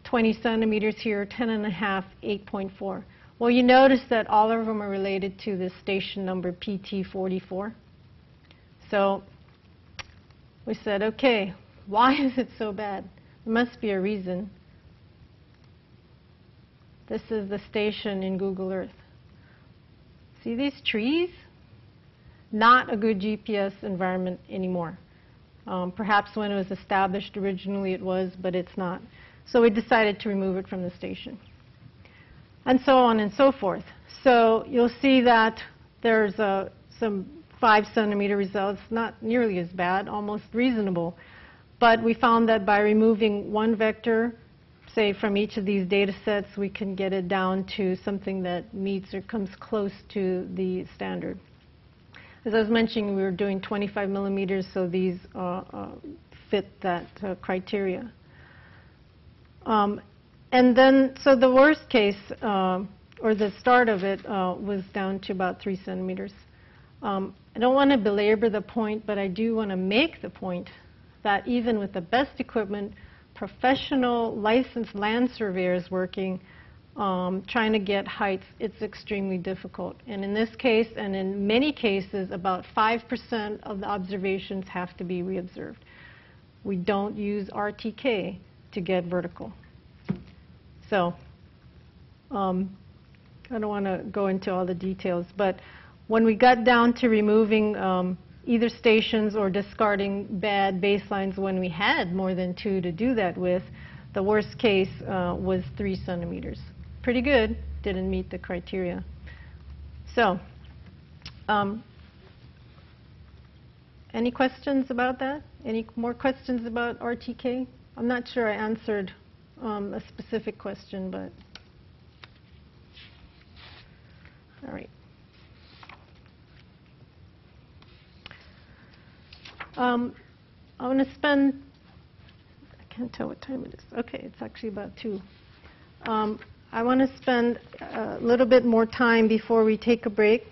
20 centimeters here, 10 and a half, 8.4. Well, you notice that all of them are related to the station number PT44. So we said, okay, why is it so bad? There must be a reason. This is the station in Google Earth. See these trees? not a good GPS environment anymore. Um, perhaps when it was established originally it was, but it's not. So we decided to remove it from the station. And so on and so forth. So you'll see that there's uh, some 5 centimeter results, not nearly as bad, almost reasonable. But we found that by removing one vector say from each of these data sets, we can get it down to something that meets or comes close to the standard. As I was mentioning, we were doing 25 millimeters, so these uh, uh, fit that uh, criteria. Um, and then, so the worst case, uh, or the start of it, uh, was down to about three centimeters. Um, I don't want to belabor the point, but I do want to make the point that even with the best equipment, professional licensed land surveyors working, um, trying to get heights, it's extremely difficult. And in this case, and in many cases, about 5% of the observations have to be reobserved. We don't use RTK to get vertical. So um, I don't want to go into all the details, but when we got down to removing um, either stations or discarding bad baselines when we had more than two to do that with, the worst case uh, was three centimeters. Pretty good, didn't meet the criteria. So, um, any questions about that? Any more questions about RTK? I'm not sure I answered um, a specific question, but all right. Um, I want to spend, I can't tell what time it is. Okay, it's actually about 2. Um, I want to spend a little bit more time before we take a break.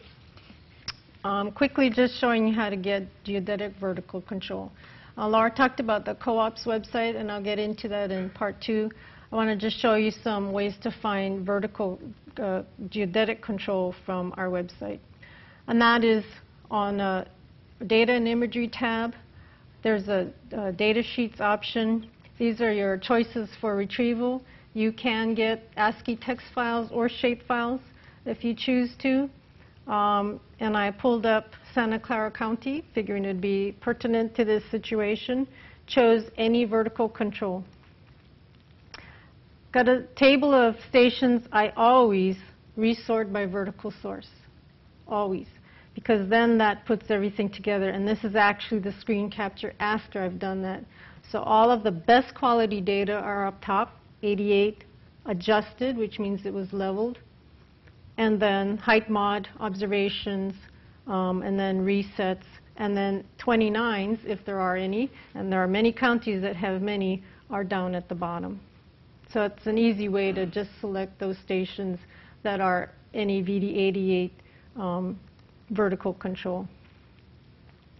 Um, quickly just showing you how to get geodetic vertical control. Uh, Laura talked about the co-op's website, and I'll get into that in part two. I want to just show you some ways to find vertical uh, geodetic control from our website. And that is on uh, Data and Imagery tab. There's a, a data sheets option. These are your choices for retrieval. You can get ASCII text files or shape files if you choose to. Um, and I pulled up Santa Clara County, figuring it'd be pertinent to this situation. Chose any vertical control. Got a table of stations I always resort by vertical source. Always because then that puts everything together. And this is actually the screen capture after I've done that. So all of the best quality data are up top, 88 adjusted, which means it was leveled, and then height mod observations, um, and then resets, and then 29s, if there are any, and there are many counties that have many, are down at the bottom. So it's an easy way to just select those stations that are NAVD 88 um, vertical control.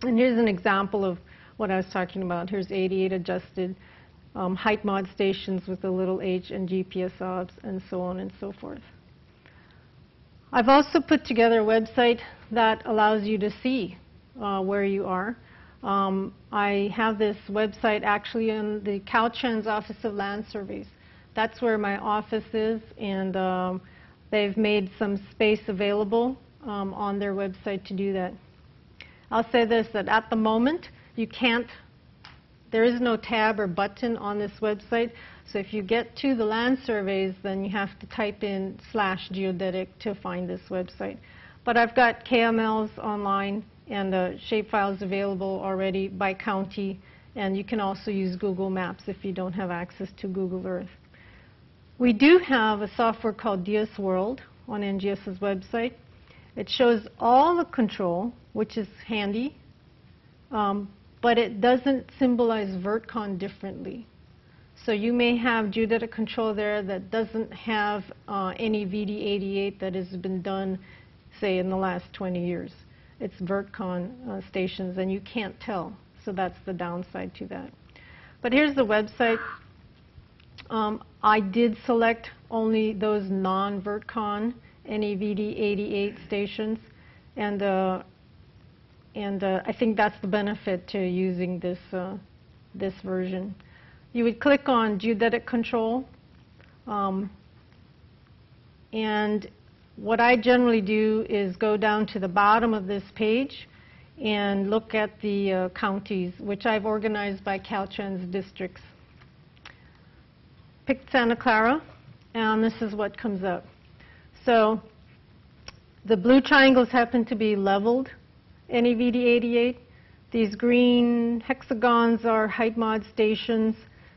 And here's an example of what I was talking about. Here's 88 adjusted um, height mod stations with the little h and GPS obs and so on and so forth. I've also put together a website that allows you to see uh, where you are. Um, I have this website actually in the Caltrans Office of Land Surveys. That's where my office is, and um, they've made some space available um, on their website to do that. I'll say this, that at the moment, you can't, there is no tab or button on this website, so if you get to the land surveys, then you have to type in slash geodetic to find this website. But I've got KMLs online and the shapefiles available already by county, and you can also use Google Maps if you don't have access to Google Earth. We do have a software called DS World on NGS's website. It shows all the control, which is handy, um, but it doesn't symbolize VertCon differently. So you may have geodetic control there that doesn't have uh, any VD88 that has been done, say, in the last 20 years. It's VertCon uh, stations, and you can't tell. So that's the downside to that. But here's the website. Um, I did select only those non-VertCon NAVD 88 stations. And, uh, and uh, I think that's the benefit to using this, uh, this version. You would click on geodetic control. Um, and what I generally do is go down to the bottom of this page and look at the uh, counties, which I've organized by Caltrans districts. Pick Santa Clara, and this is what comes up. So the blue triangles happen to be leveled NAVD 88. These green hexagons are height mod stations.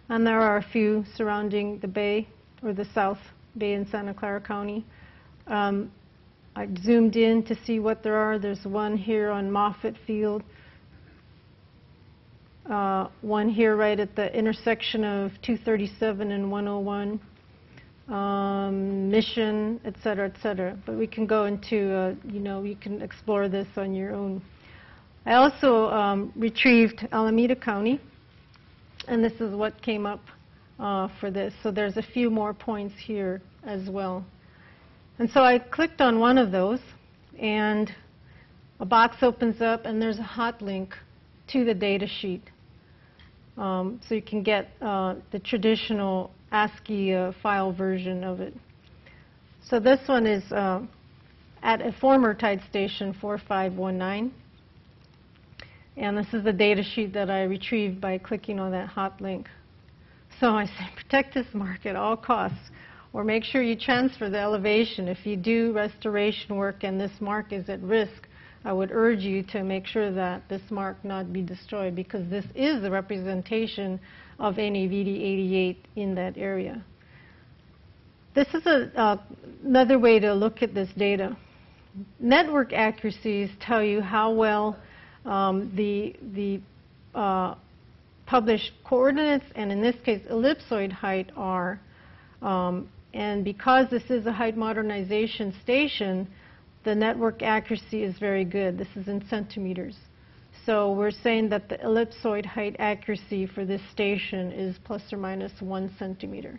And there are a few surrounding the bay, or the South Bay in Santa Clara County. Um, I zoomed in to see what there are. There's one here on Moffett Field, uh, one here right at the intersection of 237 and 101, um, Mission, et cetera, et cetera. But we can go into, uh, you know, you can explore this on your own. I also um, retrieved Alameda County, and this is what came up uh, for this. So there's a few more points here as well. And so I clicked on one of those, and a box opens up, and there's a hot link to the data sheet. Um, so you can get uh, the traditional ASCII uh, file version of it. So this one is uh, at a former tide station 4519. And this is the data sheet that I retrieved by clicking on that hot link. So I say protect this mark at all costs, or make sure you transfer the elevation. If you do restoration work and this mark is at risk, I would urge you to make sure that this mark not be destroyed because this is the representation of NAVD 88 in that area. This is a, uh, another way to look at this data. Network accuracies tell you how well um, the, the uh, published coordinates, and in this case ellipsoid height, are. Um, and because this is a height modernization station, the network accuracy is very good. This is in centimeters. So we're saying that the ellipsoid height accuracy for this station is plus or minus one centimeter.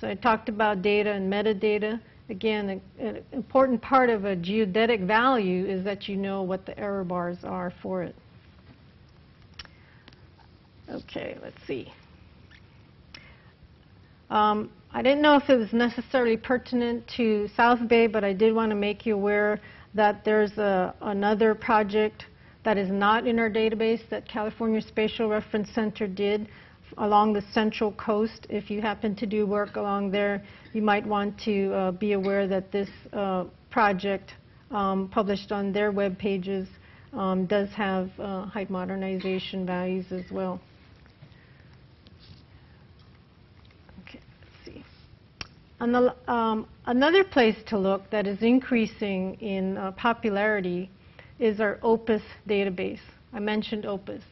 So I talked about data and metadata. Again, an important part of a geodetic value is that you know what the error bars are for it. Okay, let's see. Um, I didn't know if it was necessarily pertinent to South Bay, but I did want to make you aware that there's a, another project that is not in our database that California Spatial Reference Center did along the central coast. If you happen to do work along there, you might want to uh, be aware that this uh, project um, published on their web pages um, does have uh, height modernization values as well. Okay, let's see. The, um, another place to look that is increasing in uh, popularity is our OPUS database. I mentioned OPUS.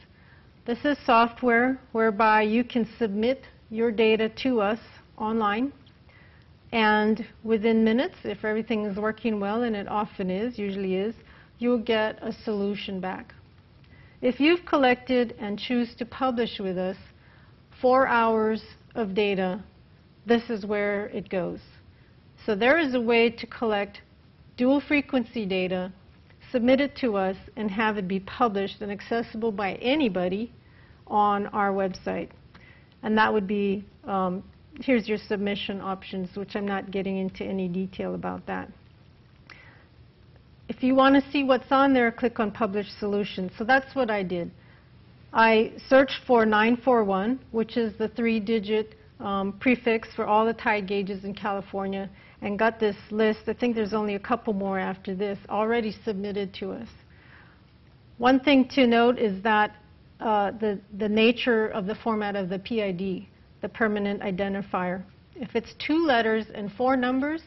This is software whereby you can submit your data to us online and within minutes, if everything is working well, and it often is, usually is, you'll get a solution back. If you've collected and choose to publish with us four hours of data, this is where it goes. So there is a way to collect dual frequency data submit it to us and have it be published and accessible by anybody on our website. And that would be, um, here's your submission options, which I'm not getting into any detail about that. If you want to see what's on there, click on Publish Solutions. So that's what I did. I searched for 941, which is the three-digit um, prefix for all the tide gauges in California, and got this list. I think there's only a couple more after this already submitted to us. One thing to note is that uh, the, the nature of the format of the PID, the permanent identifier. If it's two letters and four numbers,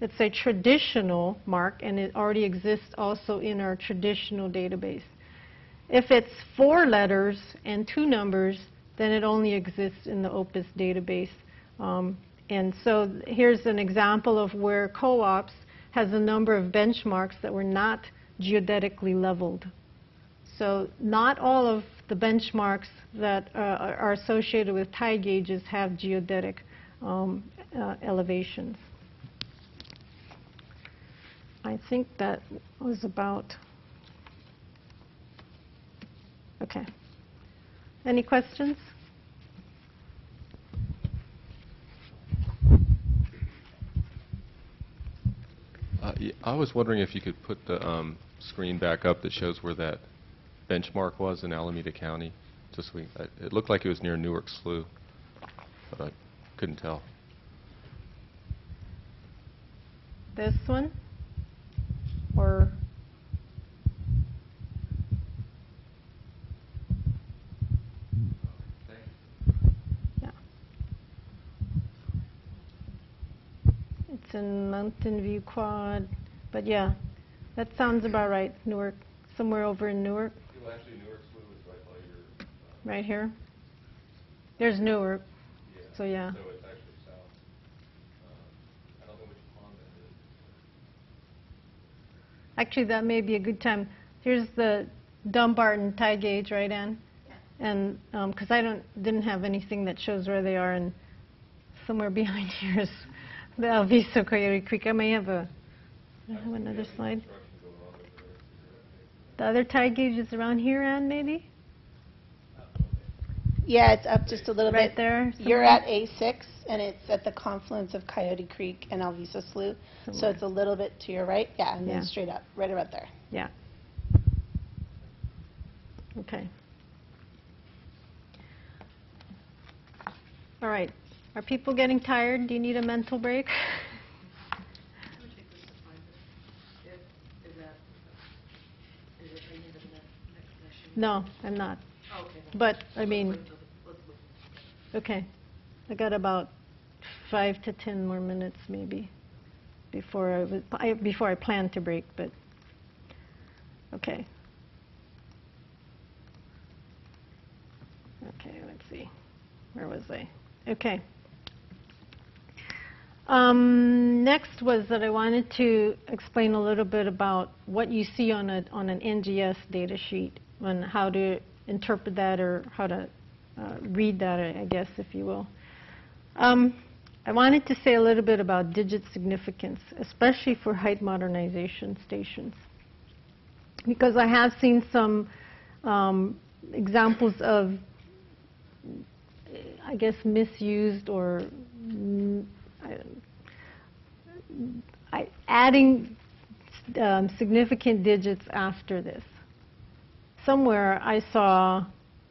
it's a traditional mark, and it already exists also in our traditional database. If it's four letters and two numbers, then it only exists in the OPUS database. Um, and so here's an example of where COOPS has a number of benchmarks that were not geodetically leveled. So not all of the benchmarks that uh, are associated with tide gauges have geodetic um, uh, elevations. I think that was about, okay. Any questions? Uh, I was wondering if you could put the um, screen back up that shows where that benchmark was in Alameda County. Just we, uh, it looked like it was near Newark Slough, but I couldn't tell. This one? Or yeah. In Mountain View Quad. But yeah, that sounds about right. Newark, somewhere over in Newark. Well, actually, Newark Slough is right by your, Right here? There's Newark. So, yeah. so it's actually south. Uh, I don't know which pond that is. Actually, that may be a good time. Here's the Dumbarton tide gauge, right, Ann? And, because I don't, didn't have anything that shows where they are, and somewhere behind here is the Alviso Coyote Creek. I may have a, I have another slide. The other tide gauge is around here, Ann, maybe? Yeah, it's up just a little Right bit. there You're at A6, and it's at the confluence of Coyote Creek and Alviso Slough. So it's a little bit to your right, yeah, and Yeah. then straight up, right about there. Yeah. Okay. All right. Are people getting tired? Do you need a mental break? No, I'm not. But, I mean, okay. I got about five to 10 more minutes maybe before I, was- I- before I plan to break, but, okay. Okay, let's see. Where was I? Okay. Um, next was that I wanted to explain a little bit about what you see on a on an NGS data sheet and how to interpret that or how to uh, read that, I guess, if you will. Um, I wanted to say a little bit about digit significance, especially for height modernization stations, because I have seen some um, examples of I guess, misused or I- adding um, significant digits after this. Somewhere I saw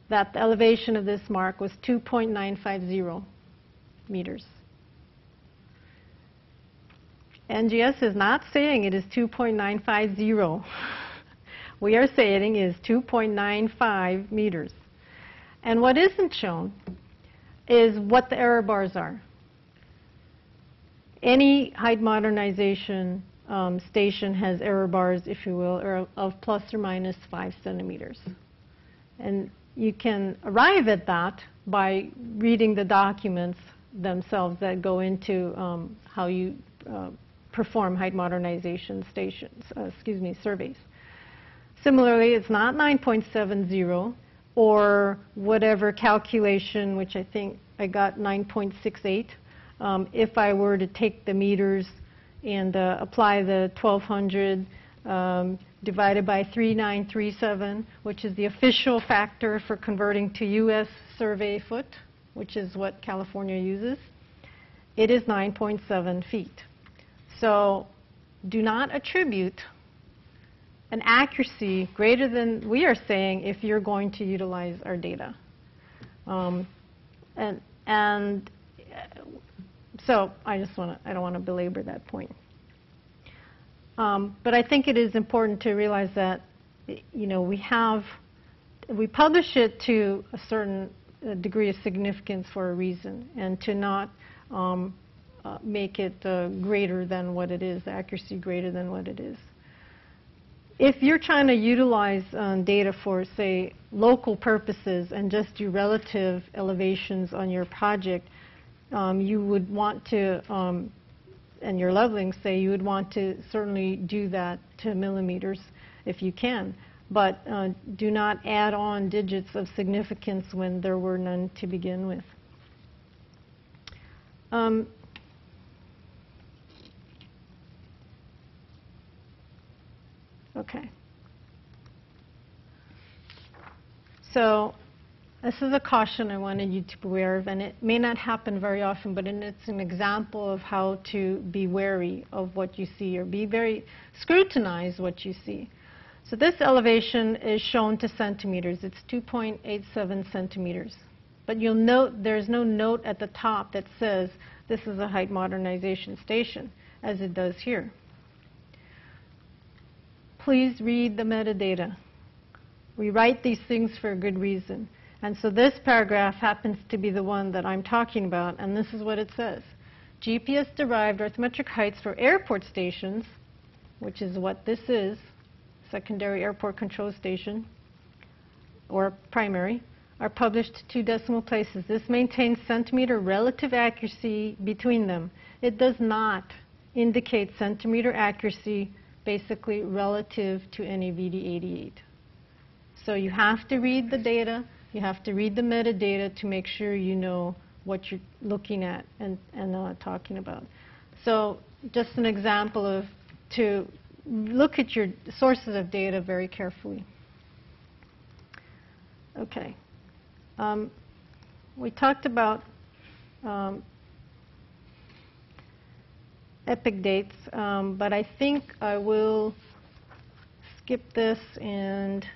that the elevation of this mark was 2.950 meters. NGS is not saying it is 2.950. We are saying it is 2.95 meters. And what isn't shown is what the error bars are. Any height modernization um, station has error bars, if you will, er- of plus or minus 5 centimeters. And you can arrive at that by reading the documents themselves that go into um, how you uh, perform height modernization stations, uh, excuse me, surveys. Similarly, it's not 9.70 or whatever calculation, which I think I got 9.68. Um, if I were to take the meters and uh, apply the 1200 um, divided by 3937, which is the official factor for converting to U.S. survey foot, which is what California uses, it is 9.7 feet. So do not attribute an accuracy greater than we are saying if you're going to utilize our data. Um, and and so I just want to, I don't want to belabor that point. Um, but I think it is important to realize that, you know, we have, we publish it to a certain uh, degree of significance for a reason, and to not um, uh, make it uh, greater than what it is, the accuracy greater than what it is. If you're trying to utilize um, data for, say, local purposes and just do relative elevations on your project, um, you would want to, um, and your leveling, say, you would want to certainly do that to millimeters if you can. But uh, do not add on digits of significance when there were none to begin with. Um, Okay. So this is a caution I wanted you to be aware of, and it may not happen very often, but it's an example of how to be wary of what you see or be very scrutinize what you see. So this elevation is shown to centimeters. It's 2.87 centimeters. But you'll note there's no note at the top that says this is a height modernization station, as it does here please read the metadata. We write these things for a good reason. And so this paragraph happens to be the one that I'm talking about, and this is what it says. GPS-derived orthometric heights for airport stations, which is what this is, secondary airport control station, or primary, are published to two decimal places. This maintains centimeter relative accuracy between them. It does not indicate centimeter accuracy basically relative to NAVD88. So you have to read the data, you have to read the metadata to make sure you know what you're looking at and, and uh, talking about. So just an example of to look at your sources of data very carefully. Okay. Um, we talked about um, epoch dates, um, but I think I will skip this and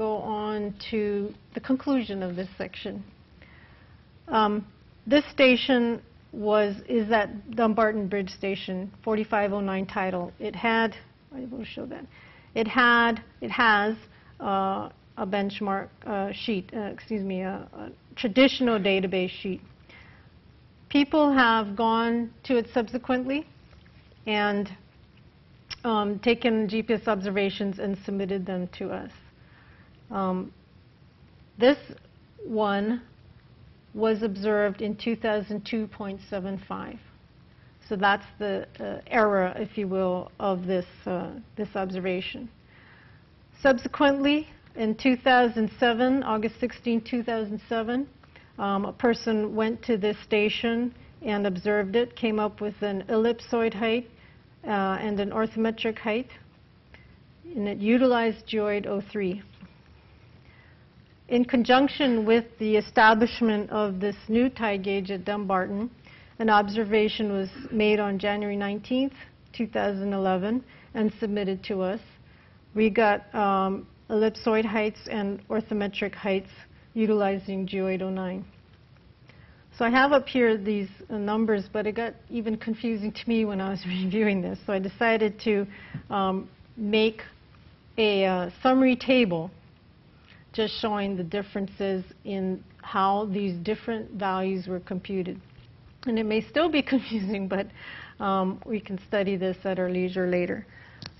go on to the conclusion of this section. Um, this station was is that Dumbarton Bridge Station, 4509 tidal. It had, I will show that. It had, it has uh, a benchmark uh, sheet, uh, excuse me, a, a traditional database sheet. People have gone to it subsequently and um, taken GPS observations and submitted them to us. Um, this one was observed in 2002.75. So that's the uh, era, if you will, of this, uh, this observation. Subsequently, in 2007, August 16, 2007, um, a person went to this station and observed it, came up with an ellipsoid height uh, and an orthometric height, and it utilized geoid 03. In conjunction with the establishment of this new tide gauge at Dumbarton, an observation was made on January 19, 2011, and submitted to us. We got um, ellipsoid heights and orthometric heights utilizing geoid 09. So I have up here these uh, numbers, but it got even confusing to me when I was reviewing this. So I decided to um, make a uh, summary table just showing the differences in how these different values were computed. And it may still be confusing, but um, we can study this at our leisure later.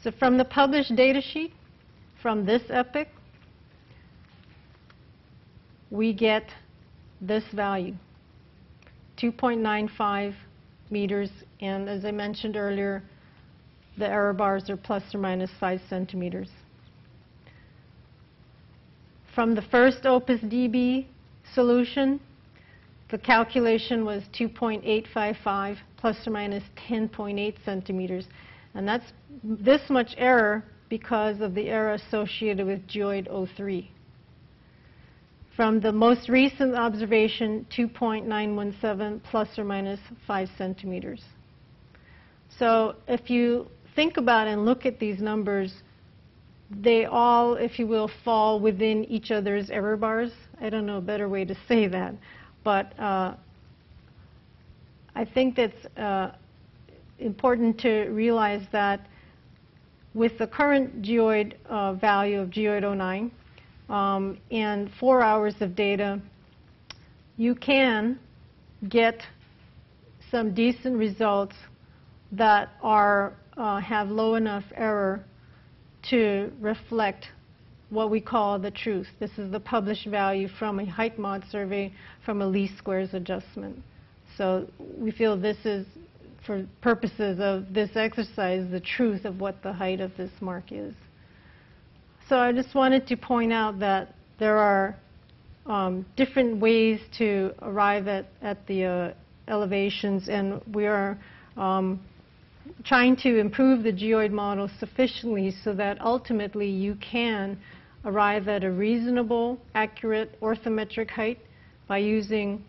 So from the published data sheet, from this epoch, we get this value, 2.95 meters, and as I mentioned earlier, the error bars are plus or minus 5 centimeters. From the first OPUS DB solution, the calculation was 2.855 plus or minus 10.8 centimeters. And that's this much error because of the error associated with geoid 03. From the most recent observation, 2.917 plus or minus 5 centimeters. So if you think about and look at these numbers, they all, if you will, fall within each other's error bars. I don't know a better way to say that, but uh, I think that's uh, important to realize that with the current geoid uh, value of geoid 09 um, and four hours of data, you can get some decent results that are uh, have low enough error to reflect what we call the truth. This is the published value from a height mod survey from a least squares adjustment. So we feel this is, for purposes of this exercise, the truth of what the height of this mark is. So I just wanted to point out that there are um, different ways to arrive at, at the uh, elevations, and we are um, trying to improve the geoid model sufficiently so that ultimately you can arrive at a reasonable, accurate orthometric height by using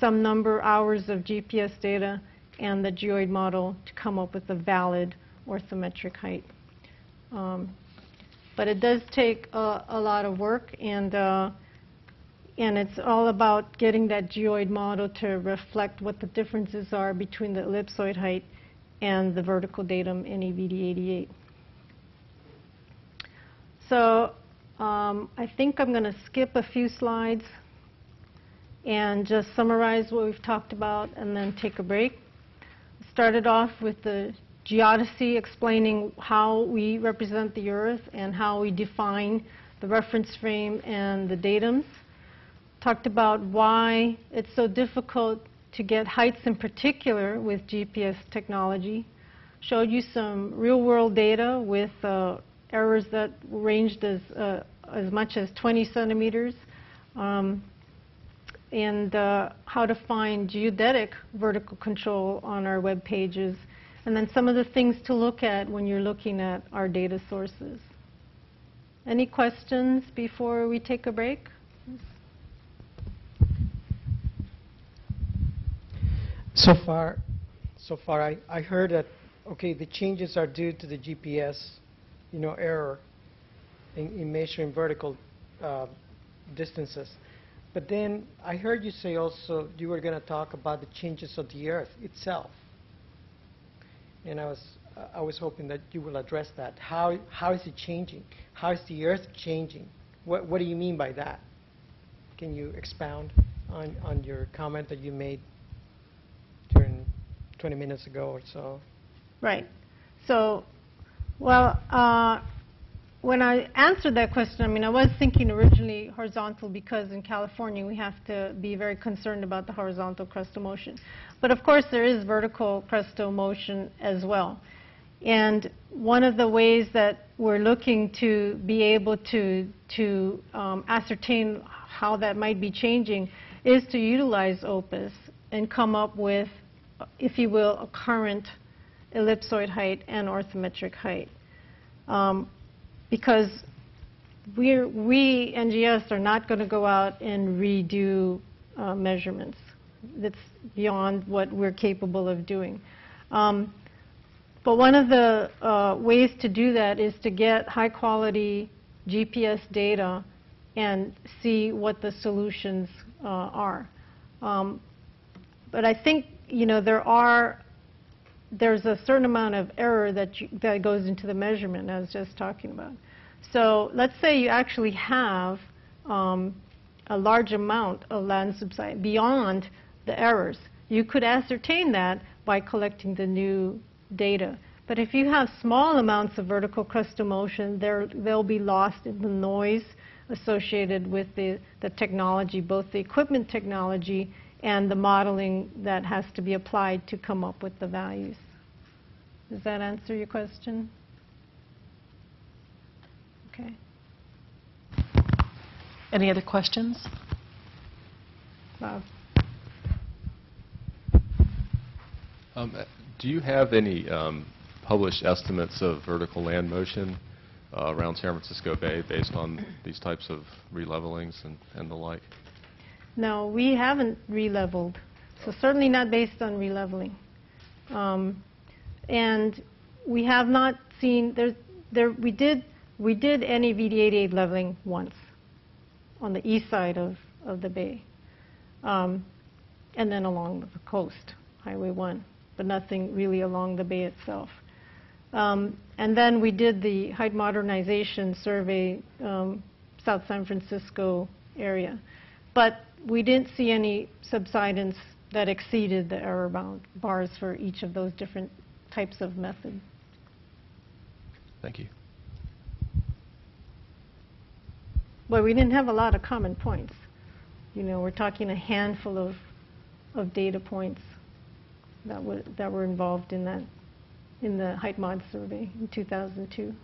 some number hours of GPS data and the geoid model to come up with a valid orthometric height. Um, but it does take a, a lot of work, and, uh, and it's all about getting that geoid model to reflect what the differences are between the ellipsoid height and the vertical datum NAVD88. So um, I think I'm going to skip a few slides and just summarize what we've talked about and then take a break. Started off with the geodesy, explaining how we represent the Earth and how we define the reference frame and the datums. Talked about why it's so difficult to get heights in particular with GPS technology. Showed you some real-world data with uh, errors that ranged as, uh, as much as 20 centimeters. Um, and uh, how to find geodetic vertical control on our web pages, and then some of the things to look at when you're looking at our data sources. Any questions before we take a break? So far, so far I, I heard that, okay, the changes are due to the GPS, you know, error in, in measuring vertical uh, distances. But then I heard you say also you were going to talk about the changes of the Earth itself. And I was, I was hoping that you will address that. How, how is it changing? How is the Earth changing? What, what do you mean by that? Can you expound on, on your comment that you made 20 minutes ago or so? Right. So, well, uh, when I answered that question, I mean, I was thinking originally horizontal because in California we have to be very concerned about the horizontal crustal motion. But of course there is vertical crustal motion as well. And one of the ways that we're looking to be able to, to um, ascertain how that might be changing is to utilize OPUS and come up with, if you will, a current ellipsoid height and orthometric height. Um, because we're, we, NGS, are not going to go out and redo uh, measurements. That's beyond what we're capable of doing. Um, but one of the uh, ways to do that is to get high quality GPS data and see what the solutions uh, are. Um, but I think you know there are there's a certain amount of error that, you, that goes into the measurement I was just talking about. So let's say you actually have um, a large amount of land subsidence beyond the errors. You could ascertain that by collecting the new data. But if you have small amounts of vertical crustal motion, they'll be lost in the noise associated with the, the technology, both the equipment technology and the modeling that has to be applied to come up with the values. Does that answer your question? Okay. Any other questions? Bob. Um, uh, do you have any um, published estimates of vertical land motion uh, around San Francisco Bay based on these types of relevelings and, and the like? No, we haven't releveled, so certainly not based on releveling. Um, and we have not seen, there, there, we, did, we did NAVD88 leveling once on the east side of, of the bay, um, and then along the coast, Highway 1, but nothing really along the bay itself. Um, and then we did the height modernization survey, um, South San Francisco area. But we didn't see any subsidence that exceeded the error bound bars for each of those different types of method. Thank you. Well, we didn't have a lot of common points. You know, we're talking a handful of, of data points that were, that were involved in that, in the height mod survey in 2002.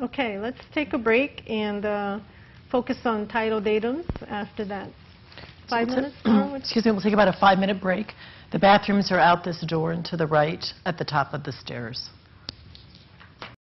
Okay, let's take a break and uh, focus on tidal datums after that. Five So minutes? Excuse me, we'll take about a five-minute break. The bathrooms are out this door and to the right at the top of the stairs.